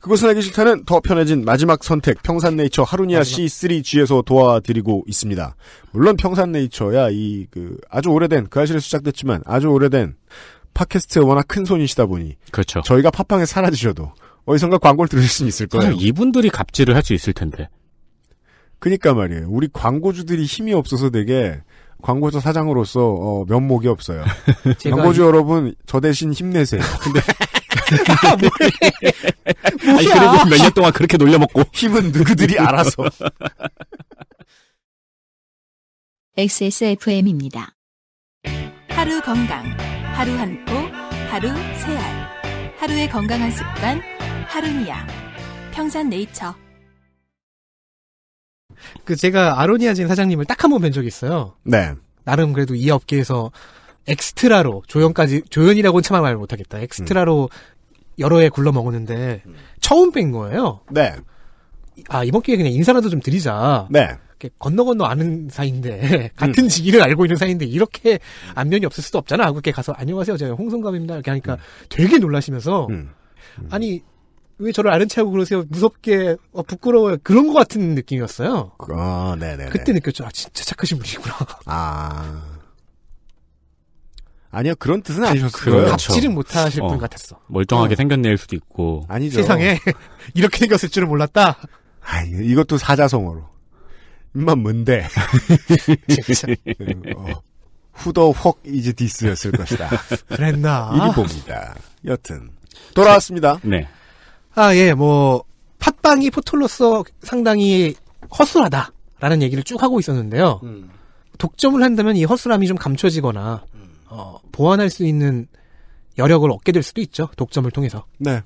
그것은 알기 싫다는 더 편해진 마지막 선택 평산네이처 하루니아 C3G에서 도와드리고 있습니다. 물론 평산네이처야 이 그 아주 오래된 그 아실에 시작됐지만 아주 오래된 팟캐스트에 워낙 큰 손이시다 보니 그렇죠. 저희가 팟빵에 사라지셔도 어디선가 광고를 들으실 수 있을 거예요. 이분들이 갑질을 할 수 있을 텐데. 그니까 말이에요. 우리 광고주들이 힘이 없어서 되게 광고사 사장으로서 어, 면목이 없어요. 광고주 여러분 저 대신 힘내세요. 근데 아니, 그래도 몇년 동안 그렇게 놀려먹고. 힘은 누구들이 알아서. XSFM입니다. 하루 건강, 하루 한 포, 하루 세 알. 하루의 건강한 습관, 하루니아. 평산네이처. 그 제가 아로니아진 사장님을 딱 한 번 뵌 적이 있어요. 네. 나름 그래도 이 업계에서 엑스트라로 조연까지 조연이라고는 참말 못하겠다. 엑스트라로 여러 해 굴러 먹었는데 처음 뵌 거예요. 네. 아 이번 기회에 그냥 인사라도 좀 드리자. 네. 이렇게 건너 건너 아는 사이인데 같은 직위를 알고 있는 사이인데 이렇게 안면이 없을 수도 없잖아. 하고 이렇게 가서 안녕하세요. 제가 홍성갑입니다. 이렇게 하니까 되게 놀라시면서 음. 아니 왜 저를 아는 체하고 그러세요? 무섭게 어, 부끄러워요. 그런 것 같은 느낌이었어요. 아, 네네. 그때 느꼈죠. 아 진짜 착하신 분이구나. 아. 아니요, 그런 뜻은. 그쵸. 갑질은 못하실 어. 분 같았어. 멀쩡하게 생겼낼 수도 있고. 아니죠. 세상에 이렇게 생겼을 줄은 몰랐다. 아, 이것도 사자성어로. 입만 뭔데. 진짜 어, 후더 헉 이즈 디스였을 것이다. 그랬나? 이리 봅니다. 여튼. 돌아왔습니다. 네. 아, 예, 뭐, 팟빵이 포털로서 상당히 허술하다라는 얘기를 쭉 하고 있었는데요. 독점을 한다면 이 허술함이 좀 감춰지거나, 어, 보완할 수 있는 여력을 얻게 될 수도 있죠. 독점을 통해서. 네.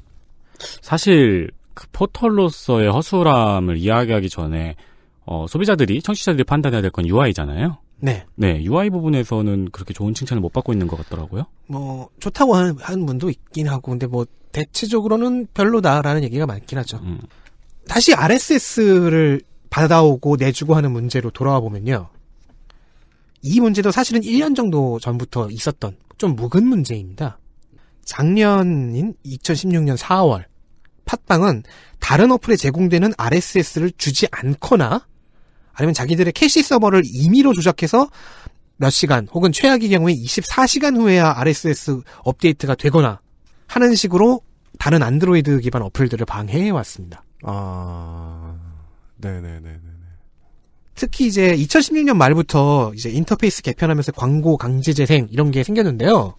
사실 그 포털로서의 허술함을 이야기하기 전에 어, 소비자들이 청취자들이 판단해야 될 건 UI잖아요. 네. 네, UI 부분에서는 그렇게 좋은 칭찬을 못 받고 있는 것 같더라고요. 뭐 좋다고 하는, 하는 분도 있긴 하고 근데 뭐 대체적으로는 별로다라는 얘기가 많긴 하죠. 음. 다시 RSS를 받아오고 내주고 하는 문제로 돌아와 보면요. 이 문제도 사실은 1년 정도 전부터 있었던 좀 묵은 문제입니다. 작년인 2016년 4월 팟빵은 다른 어플에 제공되는 RSS를 주지 않거나 아니면 자기들의 캐시 서버를 임의로 조작해서 몇 시간 혹은 최악의 경우에 24시간 후에야 RSS 업데이트가 되거나 하는 식으로 다른 안드로이드 기반 어플들을 방해해 왔습니다. 아, 네네네네. 특히 이제 2016년 말부터 이제 인터페이스 개편하면서 광고 강제 재생 이런 게 생겼는데요.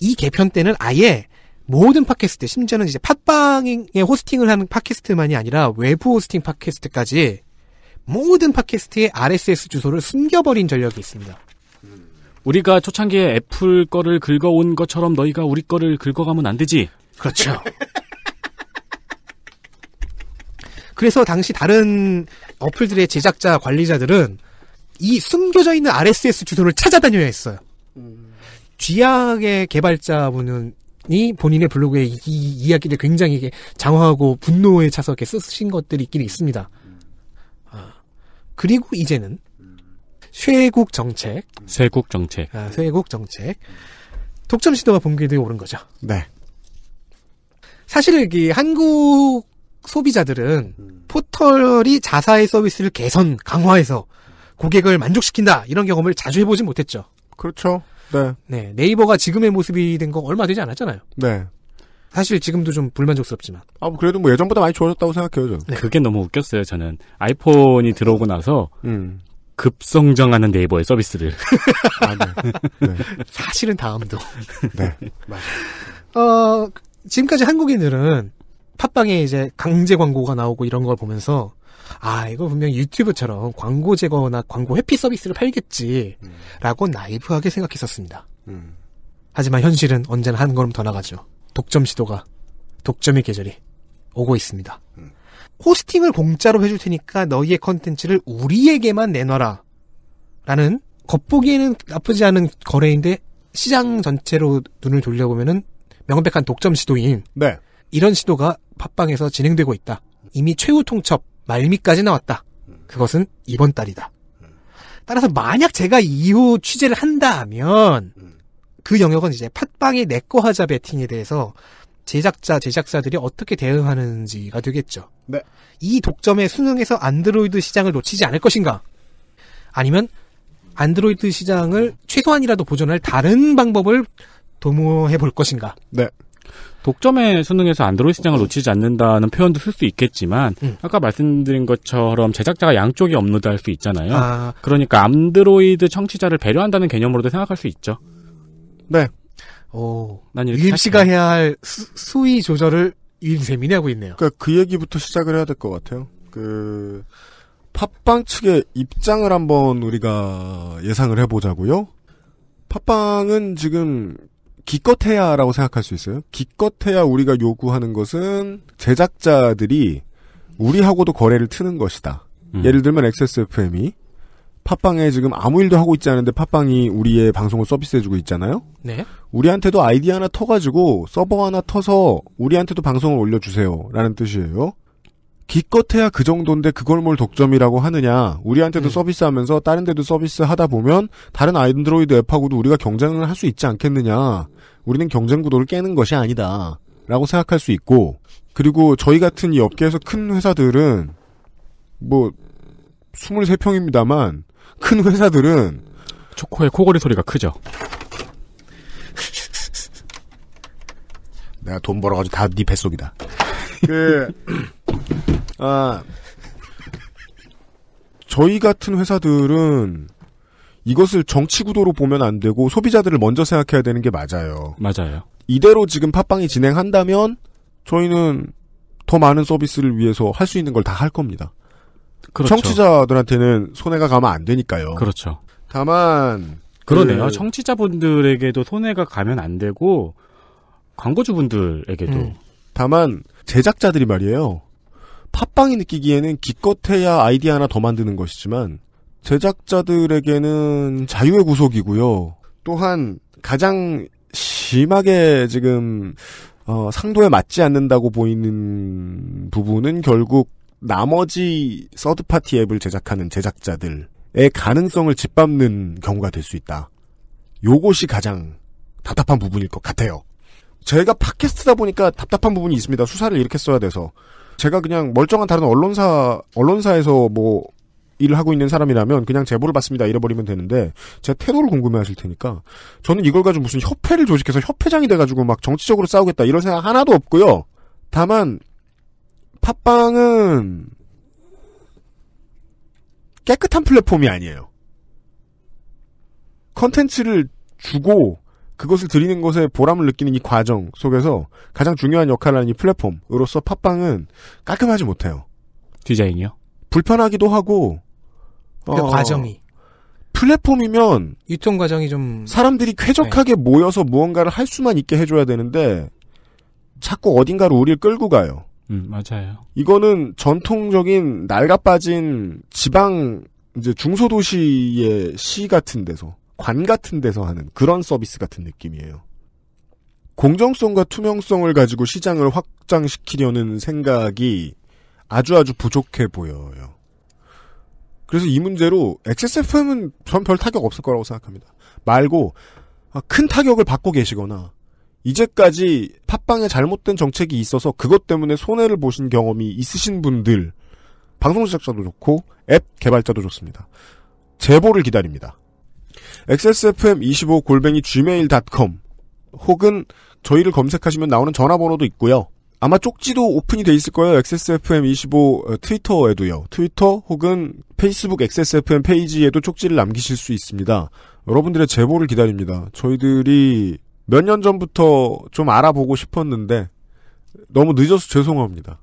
이 개편 때는 아예 모든 팟캐스트, 심지어는 이제 팟빵에 호스팅을 하는 팟캐스트만이 아니라 외부 호스팅 팟캐스트까지 모든 팟캐스트의 RSS 주소를 숨겨버린 전력이 있습니다. 우리가 초창기에 애플 거를 긁어온 것처럼 너희가 우리 거를 긁어가면 안 되지. 그렇죠. 그래서 당시 다른 어플들의 제작자 관리자들은 이 숨겨져 있는 RSS 주소를 찾아다녀야 했어요. 쥐약의 개발자분은 이 본인의 블로그에 이, 이 이야기를 굉장히 장황하고 분노에 차서 이렇게 쓰신 것들이 있긴 있습니다. 아, 그리고 이제는 쇠국 정책, 세국 정책. 아, 쇠국 정책 독점 시도가 본궤도에 오른 거죠. 네. 사실 이 한국 소비자들은 포털이 자사의 서비스를 개선, 강화해서 고객을 만족시킨다 이런 경험을 자주 해보진 못했죠. 그렇죠. 네. 네, 네이버가 지금의 모습이 된 거 얼마 되지 않았잖아요. 네. 사실 지금도 좀 불만족스럽지만. 아, 뭐 그래도 뭐 예전보다 많이 좋아졌다고 생각해요, 저는. 네. 그게 너무 웃겼어요, 저는. 아이폰이 들어오고 나서 음. 급성장하는 네이버의 서비스를. 아, 네. 네. 사실은 다음도. 네. 어, 지금까지 한국인들은 팟빵에 이제 강제 광고가 나오고 이런 걸 보면서 아, 이거 분명 유튜브처럼 광고 제거나 광고 회피 서비스를 팔겠지라고 나이브하게 생각했었습니다. 음. 하지만 현실은 언제나 한 걸음 더 나가죠. 독점 시도가 독점의 계절이 오고 있습니다. 호스팅을 공짜로 해줄 테니까 너희의 컨텐츠를 우리에게만 내놔라. 라는 겉보기에는 나쁘지 않은 거래인데 시장 전체로 눈을 돌려보면은 명백한 독점 시도인 네. 이런 시도가 팟빵에서 진행되고 있다. 이미 최후 통첩 말미까지 나왔다. 그것은 이번 달이다. 따라서 만약 제가 이후 취재를 한다면 그 영역은 이제 팟빵의 내꺼 하자 배팅에 대해서 제작자 제작사들이 어떻게 대응하는지가 되겠죠. 네. 이 독점에 순응해서 안드로이드 시장을 놓치지 않을 것인가? 아니면 안드로이드 시장을 최소한이라도 보존할 다른 방법을 도모해 볼 것인가? 네. 독점에 수능해서 안드로이드 시장을 놓치지 않는다는 표현도 쓸 수 있겠지만 음. 아까 말씀드린 것처럼 제작자가 양쪽에 업로드할 수 있잖아요. 아, 그러니까 안드로이드 청취자를 배려한다는 개념으로도 생각할 수 있죠. 네. 오, 난 이렇게 유임 씨가. 해야 할 수, 수위 조절을 유임 쌤이 하고 있네요. 그러니까 그 얘기부터 시작을 해야 될 것 같아요. 그 팟빵 측의 입장을 한번 우리가 예상을 해보자고요. 팟빵은 지금 기껏해야라고 생각할 수 있어요. 기껏해야 우리가 요구하는 것은 제작자들이 우리하고도 거래를 트는 것이다. 음. 예를 들면 XSFM이 팟빵에 지금 아무 일도 하고 있지 않은데 팟빵이 우리의 방송을 서비스해주고 있잖아요. 네. 우리한테도 아이디 하나 터가지고 서버 하나 터서 우리한테도 방송을 올려주세요. 라는 뜻이에요. 기껏해야 그 정도인데 그걸 뭘 독점이라고 하느냐. 우리한테도 음. 서비스하면서 다른 데도 서비스 하다 보면 다른 안드로이드 앱하고도 우리가 경쟁을 할 수 있지 않겠느냐. 우리는 경쟁 구도를 깨는 것이 아니다. 라고 생각할 수 있고 그리고 저희 같은 이 업계에서 큰 회사들은 뭐 23평입니다만 큰 회사들은 초코의 코골이 소리가 크죠. 내가 돈 벌어가지고 다 네 뱃속이다. 그, 아, 저희 같은 회사들은 이것을 정치 구도로 보면 안 되고 소비자들을 먼저 생각해야 되는 게 맞아요. 맞아요. 이대로 지금 팟빵이 진행한다면 저희는 더 많은 서비스를 위해서 할 수 있는 걸 다 할 겁니다. 그렇죠. 청취자들한테는 손해가 가면 안 되니까요. 그렇죠. 다만 그러네요. 그- 청취자분들에게도 손해가 가면 안 되고 광고주분들에게도 음. 다만 제작자들이 말이에요. 팟빵이 느끼기에는 기껏해야 아이디 하나 더 만드는 것이지만 제작자들에게는 자유의 구속이고요. 또한 가장 심하게 지금 어, 상도에 맞지 않는다고 보이는 부분은 결국 나머지 서드파티 앱을 제작하는 제작자들의 가능성을 짓밟는 경우가 될 수 있다. 요것이 가장 답답한 부분일 것 같아요. 제가 팟캐스트다 보니까 답답한 부분이 있습니다. 수사를 이렇게 써야 돼서. 제가 그냥 멀쩡한 다른 언론사, 언론사에서 뭐, 일을 하고 있는 사람이라면 그냥 제보를 받습니다. 잃어버리면 되는데, 제 태도를 궁금해 하실 테니까, 저는 이걸 가지고 무슨 협회를 조직해서 협회장이 돼가지고 막 정치적으로 싸우겠다 이런 생각 하나도 없고요. 다만, 팟빵은, 깨끗한 플랫폼이 아니에요. 컨텐츠를 주고 그것을 드리는 것에 보람을 느끼는 이 과정 속에서 가장 중요한 역할을 하는 이 플랫폼으로서 팟빵은 깔끔하지 못해요. 디자인이요? 불편하기도 하고 그 어, 과정이 플랫폼이면 유통 과정이 좀 사람들이 쾌적하게 모여서 무언가를 할 수만 있게 해줘야 되는데 자꾸 어딘가로 우리를 끌고 가요. 음, 맞아요. 이거는 전통적인 낡아빠진 지방 이제 중소도시의 시 같은 데서 관 같은 데서 하는 그런 서비스 같은 느낌이에요. 공정성과 투명성을 가지고 시장을 확장시키려는 생각이 아주 아주 부족해 보여요. 그래서 이 문제로 XSFM은 전 별 타격 없을 거라고 생각합니다. 말고 아, 큰 타격을 받고 계시거나 이제까지 팟빵에 잘못된 정책이 있어서 그것 때문에 손해를 보신 경험이 있으신 분들 방송 제작자도 좋고 앱 개발자도 좋습니다. 제보를 기다립니다. xsfm25 골뱅이 gmail.com 혹은 저희를 검색하시면 나오는 전화번호도 있고요. 아마 쪽지도 오픈이 돼 있을 거예요. XSFM25 어, 트위터에도요. 트위터 혹은 페이스북 XSFM 페이지에도 쪽지를 남기실 수 있습니다. 여러분들의 제보를 기다립니다. 저희들이 몇 년 전부터 좀 알아보고 싶었는데 너무 늦어서 죄송합니다.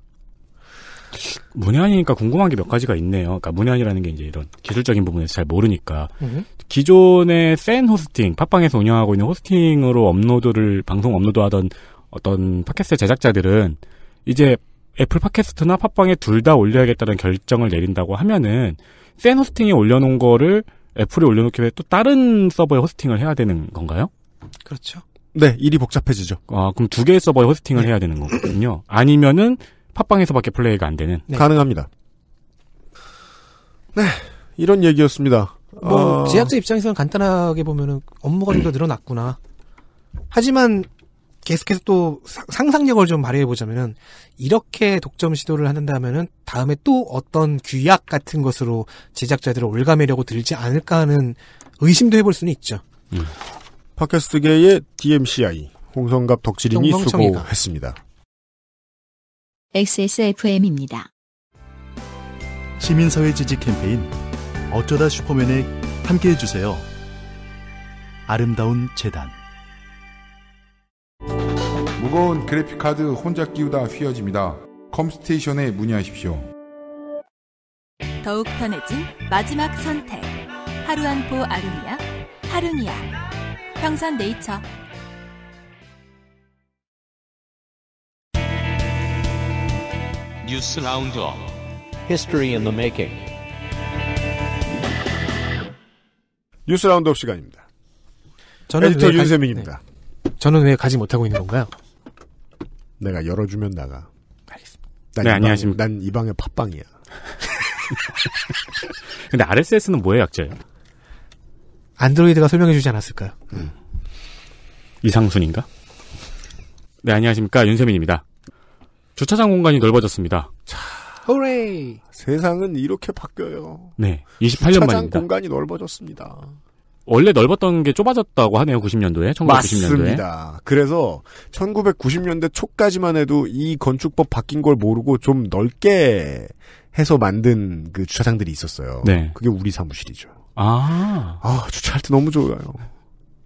문외한이니까 궁금한 게 몇 가지가 있네요. 그러니까 문외한이라는 게 이제 이런 기술적인 부분에서 잘 모르니까 음. 기존의 센 호스팅, 팟빵에서 운영하고 있는 호스팅으로 업로드를 방송 업로드하던 어떤 팟캐스트 제작자들은 이제 애플 팟캐스트나 팟빵에 둘 다 올려야겠다는 결정을 내린다고 하면은 센 호스팅에 올려놓은 거를 애플에 올려놓기 위해 또 다른 서버에 호스팅을 해야 되는 건가요? 그렇죠. 네, 일이 복잡해지죠. 아, 그럼 두 개의 서버에 호스팅을 네. 해야 되는 거거든요. 아니면은 팟빵에서밖에 플레이가 안 되는. 네. 가능합니다. 네, 이런 얘기였습니다. 뭐 어, 제작자 입장에서는 간단하게 보면은 업무가 좀 더 늘어났구나. 하지만 계속해서 또 사- 상상력을 좀 발휘해 보자면은 이렇게 독점 시도를 한다면은 다음에 또 어떤 규약 같은 것으로 제작자들을 올가매려고 들지 않을까 하는 의심도 해볼 수는 있죠. 팟캐스트계의 DMCI 홍성갑 덕질인이. 수고했습니다. XSFM입니다. 시민사회 지지 캠페인 어쩌다 슈퍼맨에 함께해 주세요. 아름다운 재단 무거운 그래픽카드 혼자 끼우다 휘어집니다. 컴스테이션에 문의하십시오. 더욱 편해진 마지막 선택. 하루 한포 아로니아, 하루니아. 평산 네이처. 뉴스 라운드업 History in the making. 뉴스 라운드업 시간입니다. 저는 에디터 왜 윤세민입니다. 네. 저는 왜 가지 못하고 있는 건가요? 내가 열어주면 나가. 난 네, 이 방- 안녕하십니까. 난 이 방의 팟빵이야. 근데 RSS는 뭐의 약자예요? 안드로이드가 설명해주지 않았을까요? 이상순인가? 네, 안녕하십니까. 윤세민입니다. 주차장 공간이 넓어졌습니다. 호레이! 세상은 이렇게 바뀌어요. 네. 28년 차장 만입니다. 공간이 넓어졌습니다. 원래 넓었던 게 좁아졌다고 하네요. 90년도에. 1990년도에. 맞습니다. 그래서 1990년대 초까지만 해도 이 건축법 바뀐 걸 모르고 좀 넓게 해서 만든 그 주차장들이 있었어요. 네. 그게 우리 사무실이죠. 아. 아, 주차할 때 너무 좋아요.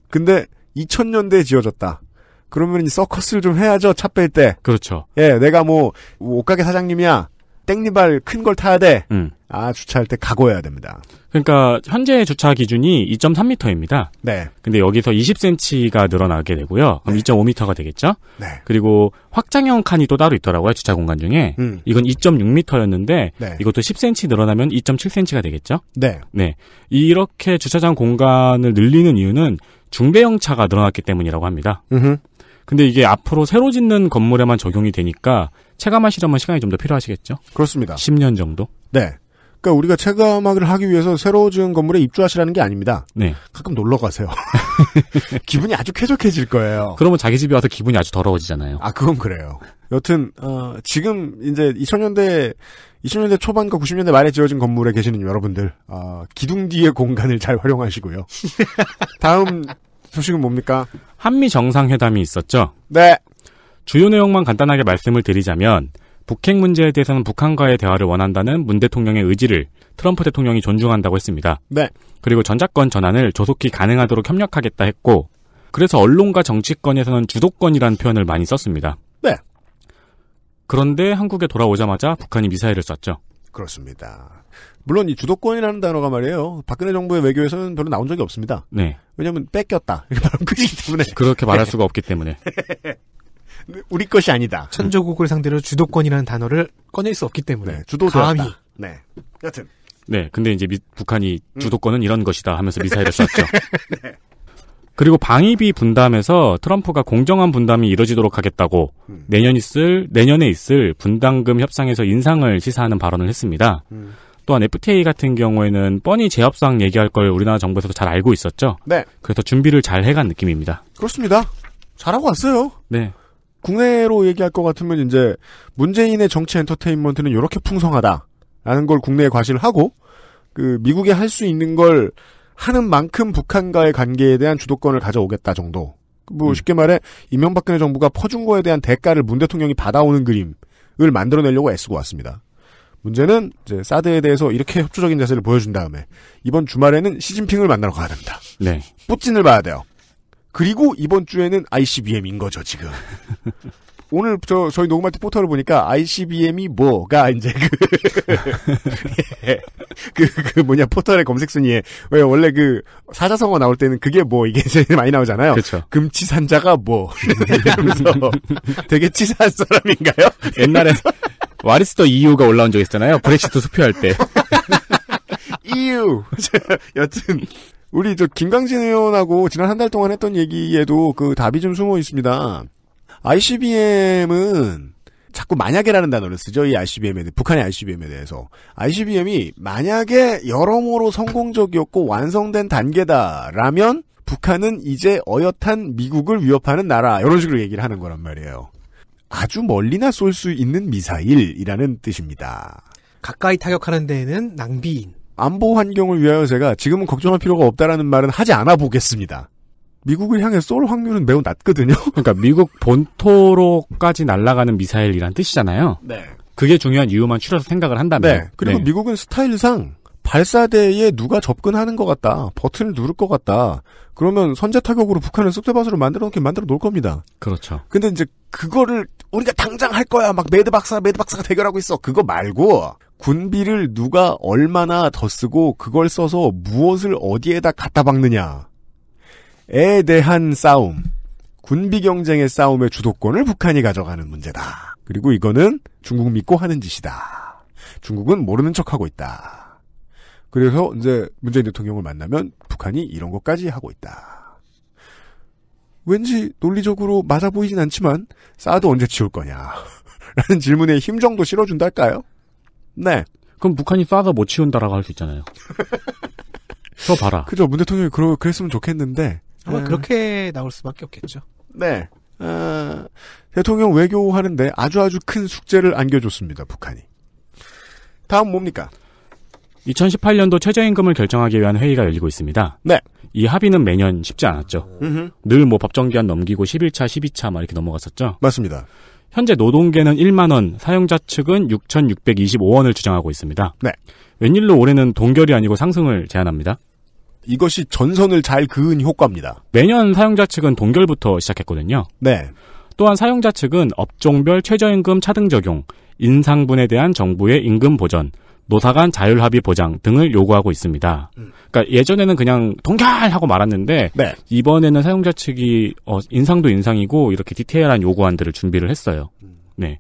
근데 2000년대에 지어졌다. 그러면 이 서커스를 좀 해야죠. 차 뺄 때. 그렇죠. 예, 내가 뭐 옷가게 사장님이야. 땡리발 큰 걸 타야 돼. 음. 아 주차할 때 각오해야 됩니다. 그러니까 현재 주차 기준이 2.3m입니다. 네. 근데 여기서 20cm가 늘어나게 되고요. 그럼 2.5m가 되겠죠? 네. 그리고 확장형 칸이 또 따로 있더라고요. 주차 공간 중에. 음. 이건 2.6m였는데 네. 이것도 10cm 늘어나면 2.7cm가 되겠죠? 네. 네. 이렇게 주차장 공간을 늘리는 이유는 중대형 차가 늘어났기 때문이라고 합니다. 음흠. 근데 이게 앞으로 새로 짓는 건물에만 적용이 되니까 체감하시려면 시간이 좀 더 필요하시겠죠? 그렇습니다. 10년 정도? 네. 그러니까 우리가 체감학을 하기 위해서 새로 지은 건물에 입주하시라는 게 아닙니다. 네. 가끔 놀러 가세요. 기분이 아주 쾌적해질 거예요. 그러면 자기 집에 와서 기분이 아주 더러워지잖아요. 아, 그건 그래요. 여튼, 어, 지금 이제 2000년대, 2000년대 초반과 90년대 말에 지어진 건물에 계시는 여러분들, 어, 기둥 뒤의 공간을 잘 활용하시고요. 다음 소식은 뭡니까? 한미 정상회담이 있었죠. 네. 주요 내용만 간단하게 말씀을 드리자면 북핵 문제에 대해서는 북한과의 대화를 원한다는 문 대통령의 의지를 트럼프 대통령이 존중한다고 했습니다. 네. 그리고 전자권 전환을 조속히 가능하도록 협력하겠다 했고 그래서 언론과 정치권에서는 주도권이라는 표현을 많이 썼습니다. 네. 그런데 한국에 돌아오자마자 북한이 미사일을 쐈죠. 그렇습니다. 물론 이 주도권이라는 단어가 말이에요. 박근혜 정부의 외교에서는 별로 나온 적이 없습니다. 네. 왜냐면 뺏겼다. 이렇게 말하면 끝이기 때문에. 그렇게 말할 수가 없기 때문에. 우리 것이 아니다. 천조국을 상대로 주도권이라는 단어를 꺼낼 수 없기 때문에 네. 감히 네. 여튼. 네, 근데 이제 미- 북한이 음. 주도권은 이런 것이다 하면서 미사일을 쐈죠. 그리고 방위비 분담에서 트럼프가 공정한 분담이 이뤄지도록 하겠다고 음. 내년 있을 내년에 있을 분담금 협상에서 인상을 시사하는 발언을 했습니다. 음. 또한 FTA 같은 경우에는 뻔히 재협상 얘기할 걸 우리나라 정부에서도 잘 알고 있었죠. 네. 그래서 준비를 잘 해간 느낌입니다. 그렇습니다. 잘하고 왔어요. 네. 국내로 얘기할 것 같으면 이제 문재인의 정치 엔터테인먼트는 이렇게 풍성하다라는 걸 국내에 과시를 하고 그 미국에 할 수 있는 걸 하는 만큼 북한과의 관계에 대한 주도권을 가져오겠다 정도. 뭐 쉽게 말해 이명박근혜 정부가 퍼준 거에 대한 대가를 문 대통령이 받아오는 그림을 만들어내려고 애쓰고 왔습니다. 문제는 이제 사드에 대해서 이렇게 협조적인 자세를 보여준 다음에 이번 주말에는 시진핑을 만나러 가야 됩니다. 네. 뿌찐을 봐야 돼요. 그리고 이번 주에는 ICBM인 거죠, 지금. 오늘 저 저희 녹음할 때 포털을 보니까 ICBM이 뭐가 이제 그 그그 뭐냐 포털의 검색 순위에 왜 원래 그 사자성어 나올 때는 그게 뭐 이게 제일 많이 나오잖아요. 그렇죠. 금치산자가 뭐 이러면서 되게 치사한 사람인가요? 옛날에 와리스터 EU가 올라온 적 있잖아요. 브렉시트 수표할 때. 이유. 여튼 우리 저 김강진 의원하고 지난 한 달 동안 했던 얘기에도 그 답이 좀 숨어 있습니다. ICBM은 자꾸 만약에라는 단어를 쓰죠. 이 ICBM에 대해, 북한의 ICBM에 대해서. ICBM이 만약에 여러모로 성공적이었고 완성된 단계다라면 북한은 이제 어엿한 미국을 위협하는 나라 이런 식으로 얘기를 하는 거란 말이에요. 아주 멀리나 쏠 수 있는 미사일이라는 뜻입니다. 가까이 타격하는 데에는 낭비인. 안보 환경을 위하여 제가 지금은 걱정할 필요가 없다라는 말은 하지 않아 보겠습니다. 미국을 향해 쏠 확률은 매우 낮거든요. 그러니까 미국 본토로까지 날아가는 미사일이란 뜻이잖아요. 네. 그게 중요한 이유만 추려서 생각을 한다면. 네. 그리고 미국은 스타일상 발사대에 누가 접근하는 것 같다. 버튼을 누를 것 같다. 그러면 선제 타격으로 북한을 쑥대밭으로 만들어 놓긴 만들어 놓을 겁니다. 그렇죠. 근데 이제 그거를 우리가 당장 할 거야. 막 mad 박사, mad 박사가 대결하고 있어. 그거 말고 군비를 누가 얼마나 더 쓰고 그걸 써서 무엇을 어디에다 갖다 박느냐에 대한 싸움. 군비 경쟁의 싸움의 주도권을 북한이 가져가는 문제다. 그리고 이거는 중국 믿고 하는 짓이다. 중국은 모르는 척하고 있다. 그래서 이제 문재인 대통령을 만나면 북한이 이런 것까지 하고 있다. 왠지 논리적으로 맞아 보이진 않지만 사드 언제 치울 거냐? 라는 질문에 힘 정도 실어준달까요? 네. 그럼 북한이 쏴서 못 치운다라고 할 수 있잖아요. 저 봐라. 그죠. 문 대통령이 그러, 그랬으면 좋겠는데. 아마 에, 그렇게 나올 수밖에 없겠죠. 네. 어, 대통령 외교하는데 아주 아주 큰 숙제를 안겨줬습니다. 북한이. 다음 뭡니까? 2018년도 최저임금을 결정하기 위한 회의가 열리고 있습니다. 네. 이 합의는 매년 쉽지 않았죠. 늘 뭐 법정기한 넘기고 11차, 12차 막 이렇게 넘어갔었죠. 맞습니다. 현재 노동계는 1만 원, 사용자 측은 6,625원을 주장하고 있습니다. 네. 웬일로 올해는 동결이 아니고 상승을 제안합니다. 이것이 전선을 잘 그은 효과입니다. 매년 사용자 측은 동결부터 시작했거든요. 네. 또한 사용자 측은 업종별 최저임금 차등 적용, 인상분에 대한 정부의 임금 보전, 노사 간 자율합의 보장 등을 요구하고 있습니다. 그러니까 예전에는 그냥 동결하고 말았는데 네. 이번에는 사용자 측이 어, 인상도 인상이고 이렇게 디테일한 요구안들을 준비를 했어요. 네.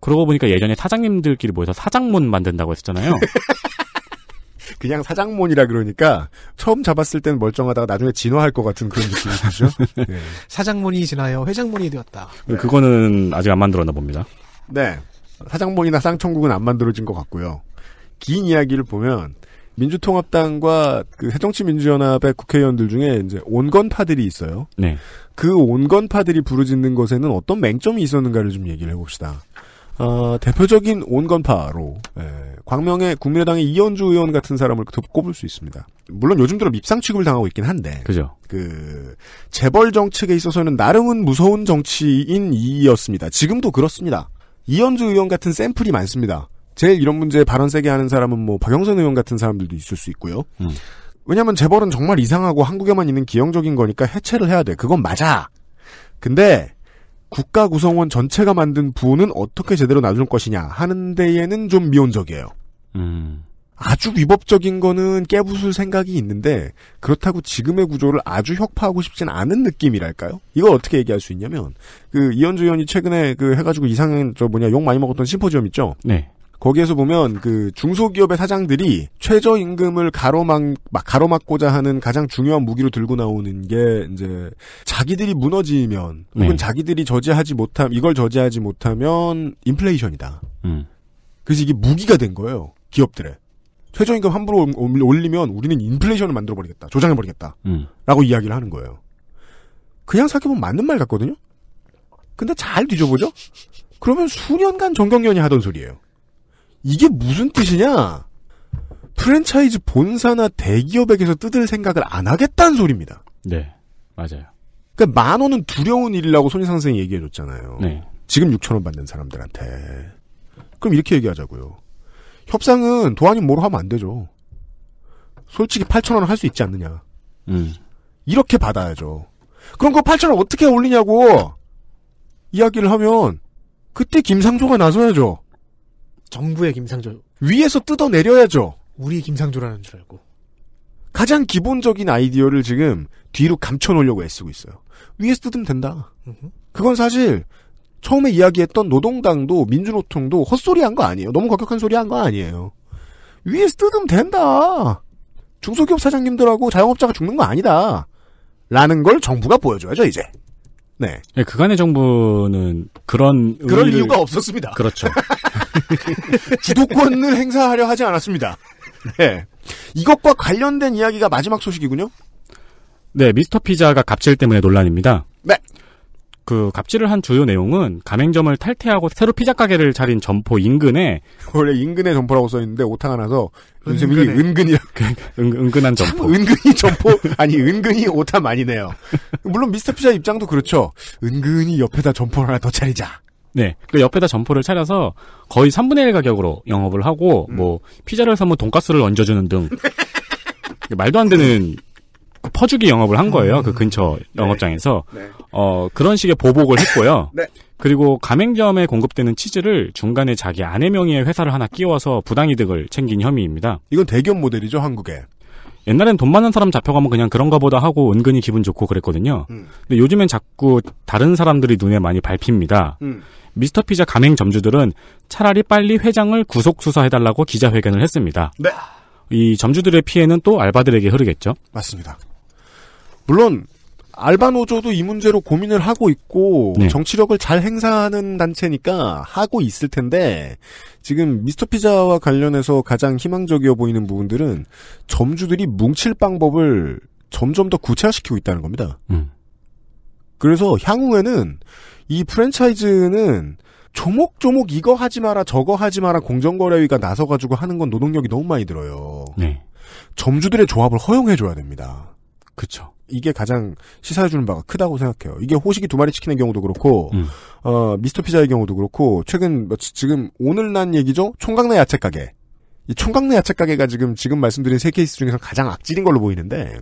그러고 보니까 예전에 사장님들끼리 모여서 사장문 만든다고 했었잖아요. 그냥 사장몬이라 그러니까 처음 잡았을 때는 멀쩡하다가 나중에 진화할 것 같은 그런 느낌이 들죠. 네. 사장문이 지나요. 회장문이 되었다. 그거는 아직 안 만들었나 봅니다. 네. 사장몬이나 쌍천국은 안 만들어진 것 같고요. 긴 이야기를 보면 민주통합당과 그 새정치민주연합의 국회의원들 중에 이제 온건파들이 있어요. 네. 그 온건파들이 부르짖는 것에는 어떤 맹점이 있었는가를 좀 얘기를 해봅시다. 어, 대표적인 온건파로 예, 광명의 국민의당의 이현주 의원 같은 사람을 더 꼽을 수 있습니다. 물론 요즘 들어 밉상 취급을 당하고 있긴 한데 그죠. 그 재벌 정책에 있어서는 나름은 무서운 정치인이었습니다. 지금도 그렇습니다. 이현주 의원 같은 샘플이 많습니다. 제일 이런 문제에 발언 세게 하는 사람은 뭐 박영선 의원 같은 사람들도 있을 수 있고요. 음. 왜냐하면 재벌은 정말 이상하고 한국에만 있는 기형적인 거니까 해체를 해야 돼. 그건 맞아. 근데 국가 구성원 전체가 만든 부는 어떻게 제대로 놔줄 것이냐 하는 데에는 좀 미온적이에요. 음. 아주 위법적인 거는 깨부술 생각이 있는데 그렇다고 지금의 구조를 아주 혁파하고 싶진 않은 느낌이랄까요? 이걸 어떻게 얘기할 수 있냐면 그 이현주 의원이 최근에 그 해가지고 이상한 저 뭐냐 욕 많이 먹었던 심포지엄 있죠? 네. 거기에서 보면 그 중소기업의 사장들이 최저임금을 가로막 막 가로막고자 하는 가장 중요한 무기로 들고 나오는 게 이제 자기들이 무너지면 혹은 네. 자기들이 저지하지 못함 이걸 저지하지 못하면 인플레이션이다. 음. 그래서 이게 무기가 된 거예요. 기업들의 최저임금 함부로 올- 올리면 우리는 인플레이션을 만들어 버리겠다, 조장해 버리겠다. 음. 라고 이야기를 하는 거예요. 그냥 생각해보면 맞는 말 같거든요? 근데 잘 뒤져보죠? 그러면 수년간 정경련이 하던 소리예요. 이게 무슨 뜻이냐? 프랜차이즈 본사나 대기업에게서 뜯을 생각을 안 하겠다는 소리입니다. 네. 맞아요. 그러니까 만 원은 두려운 일이라고 손희상 선생이 얘기해줬잖아요. 네. 지금 6천 원 받는 사람들한테. 그럼 이렇게 얘기하자고요. 협상은 도안이 뭐로 하면 안 되죠. 솔직히 8천 원할수 있지 않느냐. 음. 이렇게 받아야죠. 그럼 그 8천 원 어떻게 올리냐고 이야기를 하면 그때 김상조가 나서야죠. 정부의 김상조. 위에서 뜯어내려야죠. 우리 김상조라는 줄 알고. 가장 기본적인 아이디어를 지금 뒤로 감춰놓으려고 애쓰고 있어요. 위에서 뜯으면 된다. 그건 사실 처음에 이야기했던 노동당도 민주노총도 헛소리 한 거 아니에요. 너무 과격한 소리 한 거 아니에요. 위에서 뜯으면 된다. 중소기업 사장님들하고 자영업자가 죽는 거 아니다. 라는 걸 정부가 보여줘야죠, 이제. 네. 네, 그간의 정부는 그런 그럴 의의를- 이유가 없었습니다. 그렇죠. 주도권을 행사하려 하지 않았습니다. 네. 이것과 관련된 이야기가 마지막 소식이군요. 네, 미스터 피자가 갑질 때문에 논란입니다. 네. 그 갑질을 한 주요 내용은 가맹점을 탈퇴하고 새로 피자 가게를 차린 점포 인근에 원래 인근의 점포라고 써 있는데 오타가 나서 윤세민이 은근해. 은근이라 은, 은근한 참 점포. 은근히 점포 아니 은근히 오타 많이 내요. 물론 미스터 피자 입장도 그렇죠. 은근히 옆에다 점포를 하나 더 차리자. 네. 그 옆에다 점포를 차려서 거의 3분의 1 가격으로 영업을 하고 음. 뭐 피자를 사면 돈가스를 얹어주는 등 말도 안 되는 그 퍼주기 영업을 한 거예요. 그 근처 영업장에서 네. 어 그런 식의 보복을 했고요. 네. 그리고 가맹점에 공급되는 치즈를 중간에 자기 아내 명의의 회사를 하나 끼워서 부당이득을 챙긴 혐의입니다. 이건 대기업 모델이죠 한국에. 옛날엔 돈 많은 사람 잡혀가면 그냥 그런가 보다 하고 은근히 기분 좋고 그랬거든요. 음. 근데 요즘엔 자꾸 다른 사람들이 눈에 많이 밟힙니다. 음. 미스터 피자 가맹점주들은 차라리 빨리 회장을 구속 수사해달라고 기자회견을 했습니다. 네. 이 점주들의 피해는 또 알바들에게 흐르겠죠. 맞습니다. 물론 알바 노조도 이 문제로 고민을 하고 있고 네. 정치력을 잘 행사하는 단체니까 하고 있을 텐데 지금 미스터 피자와 관련해서 가장 희망적이어 보이는 부분들은 점주들이 뭉칠 방법을 점점 더 구체화시키고 있다는 겁니다. 음. 그래서 향후에는 이 프랜차이즈는 조목조목 이거 하지 마라 저거 하지 마라 공정거래위가 나서가지고 하는 건 노동력이 너무 많이 들어요. 네. 점주들의 조합을 허용해줘야 됩니다. 그쵸. 이게 가장 시사해주는 바가 크다고 생각해요. 이게 호식이 두 마리 치킨의 경우도 그렇고, 음. 어, 미스터 피자의 경우도 그렇고, 최근, 뭐, 지- 지금 오늘 난 얘기죠? 총각내 야채 가게. 이 총각내 야채 가게가 지금, 지금 말씀드린 세 케이스 중에서 가장 악질인 걸로 보이는데,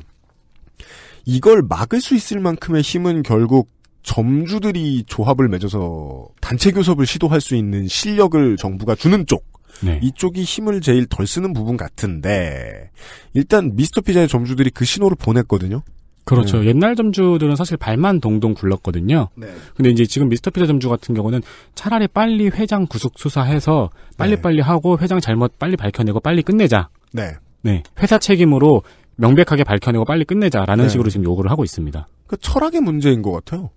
이걸 막을 수 있을 만큼의 힘은 결국 점주들이 조합을 맺어서 단체 교섭을 시도할 수 있는 실력을 정부가 주는 쪽 네. 이쪽이 힘을 제일 덜 쓰는 부분 같은데 일단 미스터 피자의 점주들이 그 신호를 보냈거든요. 그렇죠. 네. 옛날 점주들은 사실 발만 동동 굴렀거든요. 네. 근데 이제 지금 미스터 피자 점주 같은 경우는 차라리 빨리 회장 구속 수사해서 빨리빨리 하고 회장 잘못 빨리 밝혀내고 빨리 끝내자. 네. 네. 회사 책임으로 명백하게 밝혀내고 빨리 끝내자라는 네. 식으로 지금 요구를 하고 있습니다. 그 철학의 문제인 것 같아요.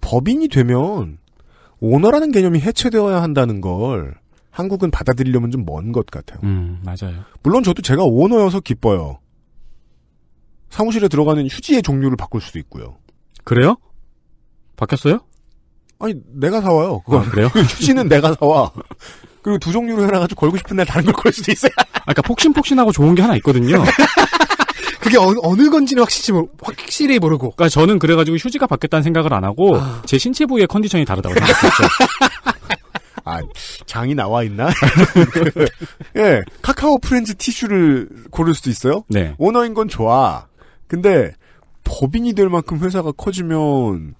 법인이 되면 오너라는 개념이 해체되어야 한다는 걸 한국은 받아들이려면 좀 먼 것 같아요. 음, 맞아요. 물론 저도 제가 오너여서 기뻐요. 사무실에 들어가는 휴지의 종류를 바꿀 수도 있고요. 그래요? 바뀌었어요? 아니 내가 사와요. 그거 아, 그래요? 휴지는 내가 사와. 그리고 두 종류로 해놔가지고 걸고 싶은 날 다른 걸 걸 수도 있어요. 아까 폭신폭신하고 좋은 게 하나 있거든요. 그게 어, 느 건지는 확실히, 모르, 확실히 모르고. 그러니까 저는 그래가지고 휴지가 바뀌었다는 생각을 안 하고 아. 제 신체 부위의 컨디션이 다르다고 생각했죠. 아 장이 나와 있나? 예 카카오 프렌즈 티슈를 고를 수도 있어요. 네. 오너인 건 좋아. 근데 법인이 될 만큼 회사가 커지면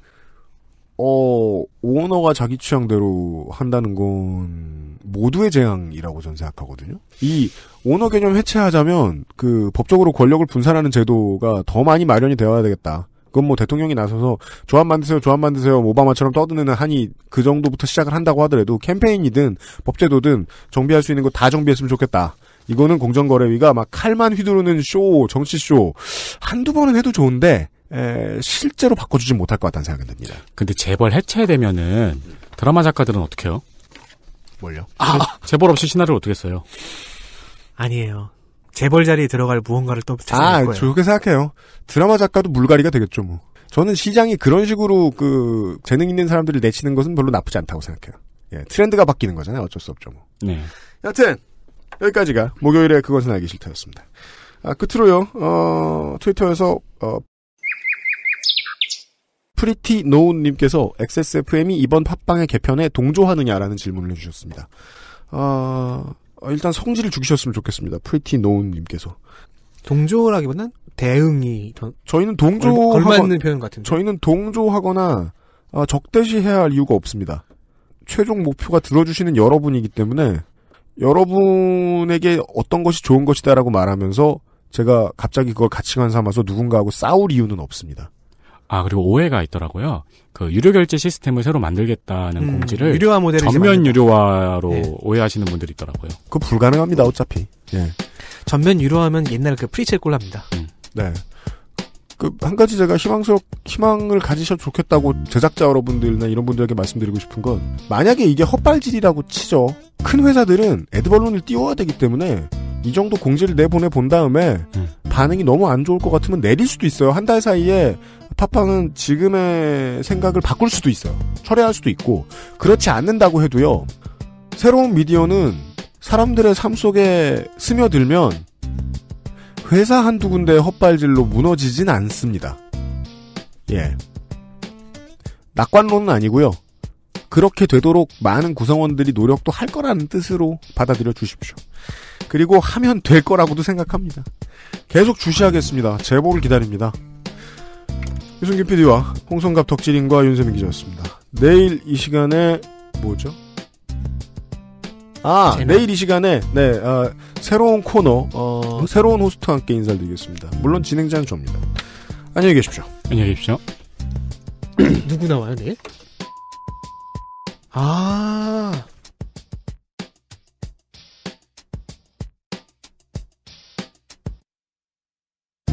어 오너가 자기 취향대로 한다는 건 모두의 재앙이라고 저는 생각하거든요. 이 오너 개념 해체하자면 그 법적으로 권력을 분산하는 제도가 더 많이 마련이 되어야 되겠다. 그건 뭐 대통령이 나서서 조합 만드세요, 조합 만드세요, 오바마처럼 떠드는 한이 그 정도부터 시작을 한다고 하더라도 캠페인이든 법제도든 정비할 수 있는 거 다 정비했으면 좋겠다. 이거는 공정거래위가 막 칼만 휘두르는 쇼, 정치쇼 한두 번은 해도 좋은데 에, 실제로 바꿔주진 못할 것 같다는 생각이 듭니다. 근데 재벌 해체되면은 드라마 작가들은 어떻게 해요? 뭘요? 재벌 없이 시나리오를 어떻게 써요? 아니에요. 재벌 자리에 들어갈 무언가를 또 찾아낼 아, 거예요. 좋게 생각해요. 드라마 작가도 물갈이가 되겠죠, 뭐. 저는 시장이 그런 식으로 그 재능 있는 사람들을 내치는 것은 별로 나쁘지 않다고 생각해요. 예, 트렌드가 바뀌는 거잖아요. 어쩔 수 없죠, 뭐. 네. 여튼 여기까지가 목요일에 그것은 알기 싫다였습니다. 아, 끝으로요. 어, 트위터에서 어, 프리티 노운님께서 XSFM이 이번 팟빵의 개편에 동조하느냐라는 질문을 해주셨습니다. 어, 어, 일단 성질을 죽이셨으면 좋겠습니다. 프리티 노운님께서 동조라기보다는 대응이 더 저희는 걸, 동조하거나 걸맞는 표현 같은데. 저희는 동조하거나 어, 적대시해야 할 이유가 없습니다. 최종 목표가 들어주시는 여러분이기 때문에 여러분에게 어떤 것이 좋은 것이다라고 말하면서 제가 갑자기 그걸 가치관 삼아서 누군가하고 싸울 이유는 없습니다. 아 그리고 오해가 있더라고요. 그 유료 결제 시스템을 새로 만들겠다는 음, 공지를 유료화 이제 전면. 유료화로 네. 오해하시는 분들이 있더라고요. 그거 불가능합니다. 어차피. 예. 전면 유료하면 옛날 그 프리첼 꼴랍니다. 네. 그 한 가지 제가 희망스럽 희망을 가지셔도 좋겠다고 제작자 여러분들이나 이런 분들에게 말씀드리고 싶은 건 만약에 이게 헛발질이라고 치죠. 큰 회사들은 애드벌룬을 띄워야 되기 때문에 이 정도 공지를 내보내 본 다음에 음. 반응이 너무 안 좋을 것 같으면 내릴 수도 있어요. 한 달 사이에 팟빵은 지금의 생각을 바꿀 수도 있어요. 철회할 수도 있고 그렇지 않는다고 해도요. 새로운 미디어는 사람들의 삶 속에 스며들면 회사 한두 군데 헛발질로 무너지진 않습니다. 예. 낙관론은 아니고요. 그렇게 되도록 많은 구성원들이 노력도 할 거라는 뜻으로 받아들여 주십시오. 그리고 하면 될 거라고도 생각합니다. 계속 주시하겠습니다. 제보를 기다립니다. 유승균 PD와 홍성갑 덕질인과 윤세민 기자였습니다. 내일 이 시간에 뭐죠? 아, 재난. 내일 이 시간에 네 어, 새로운 코너, 어, 새로운 호스트와 함께 인사드리겠습니다. 물론 진행자는 저입니다. 안녕히 계십시오. 안녕히 계십시오. 누구 나와요 내일? 아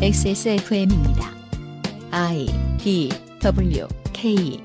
XSFM입니다. I D W K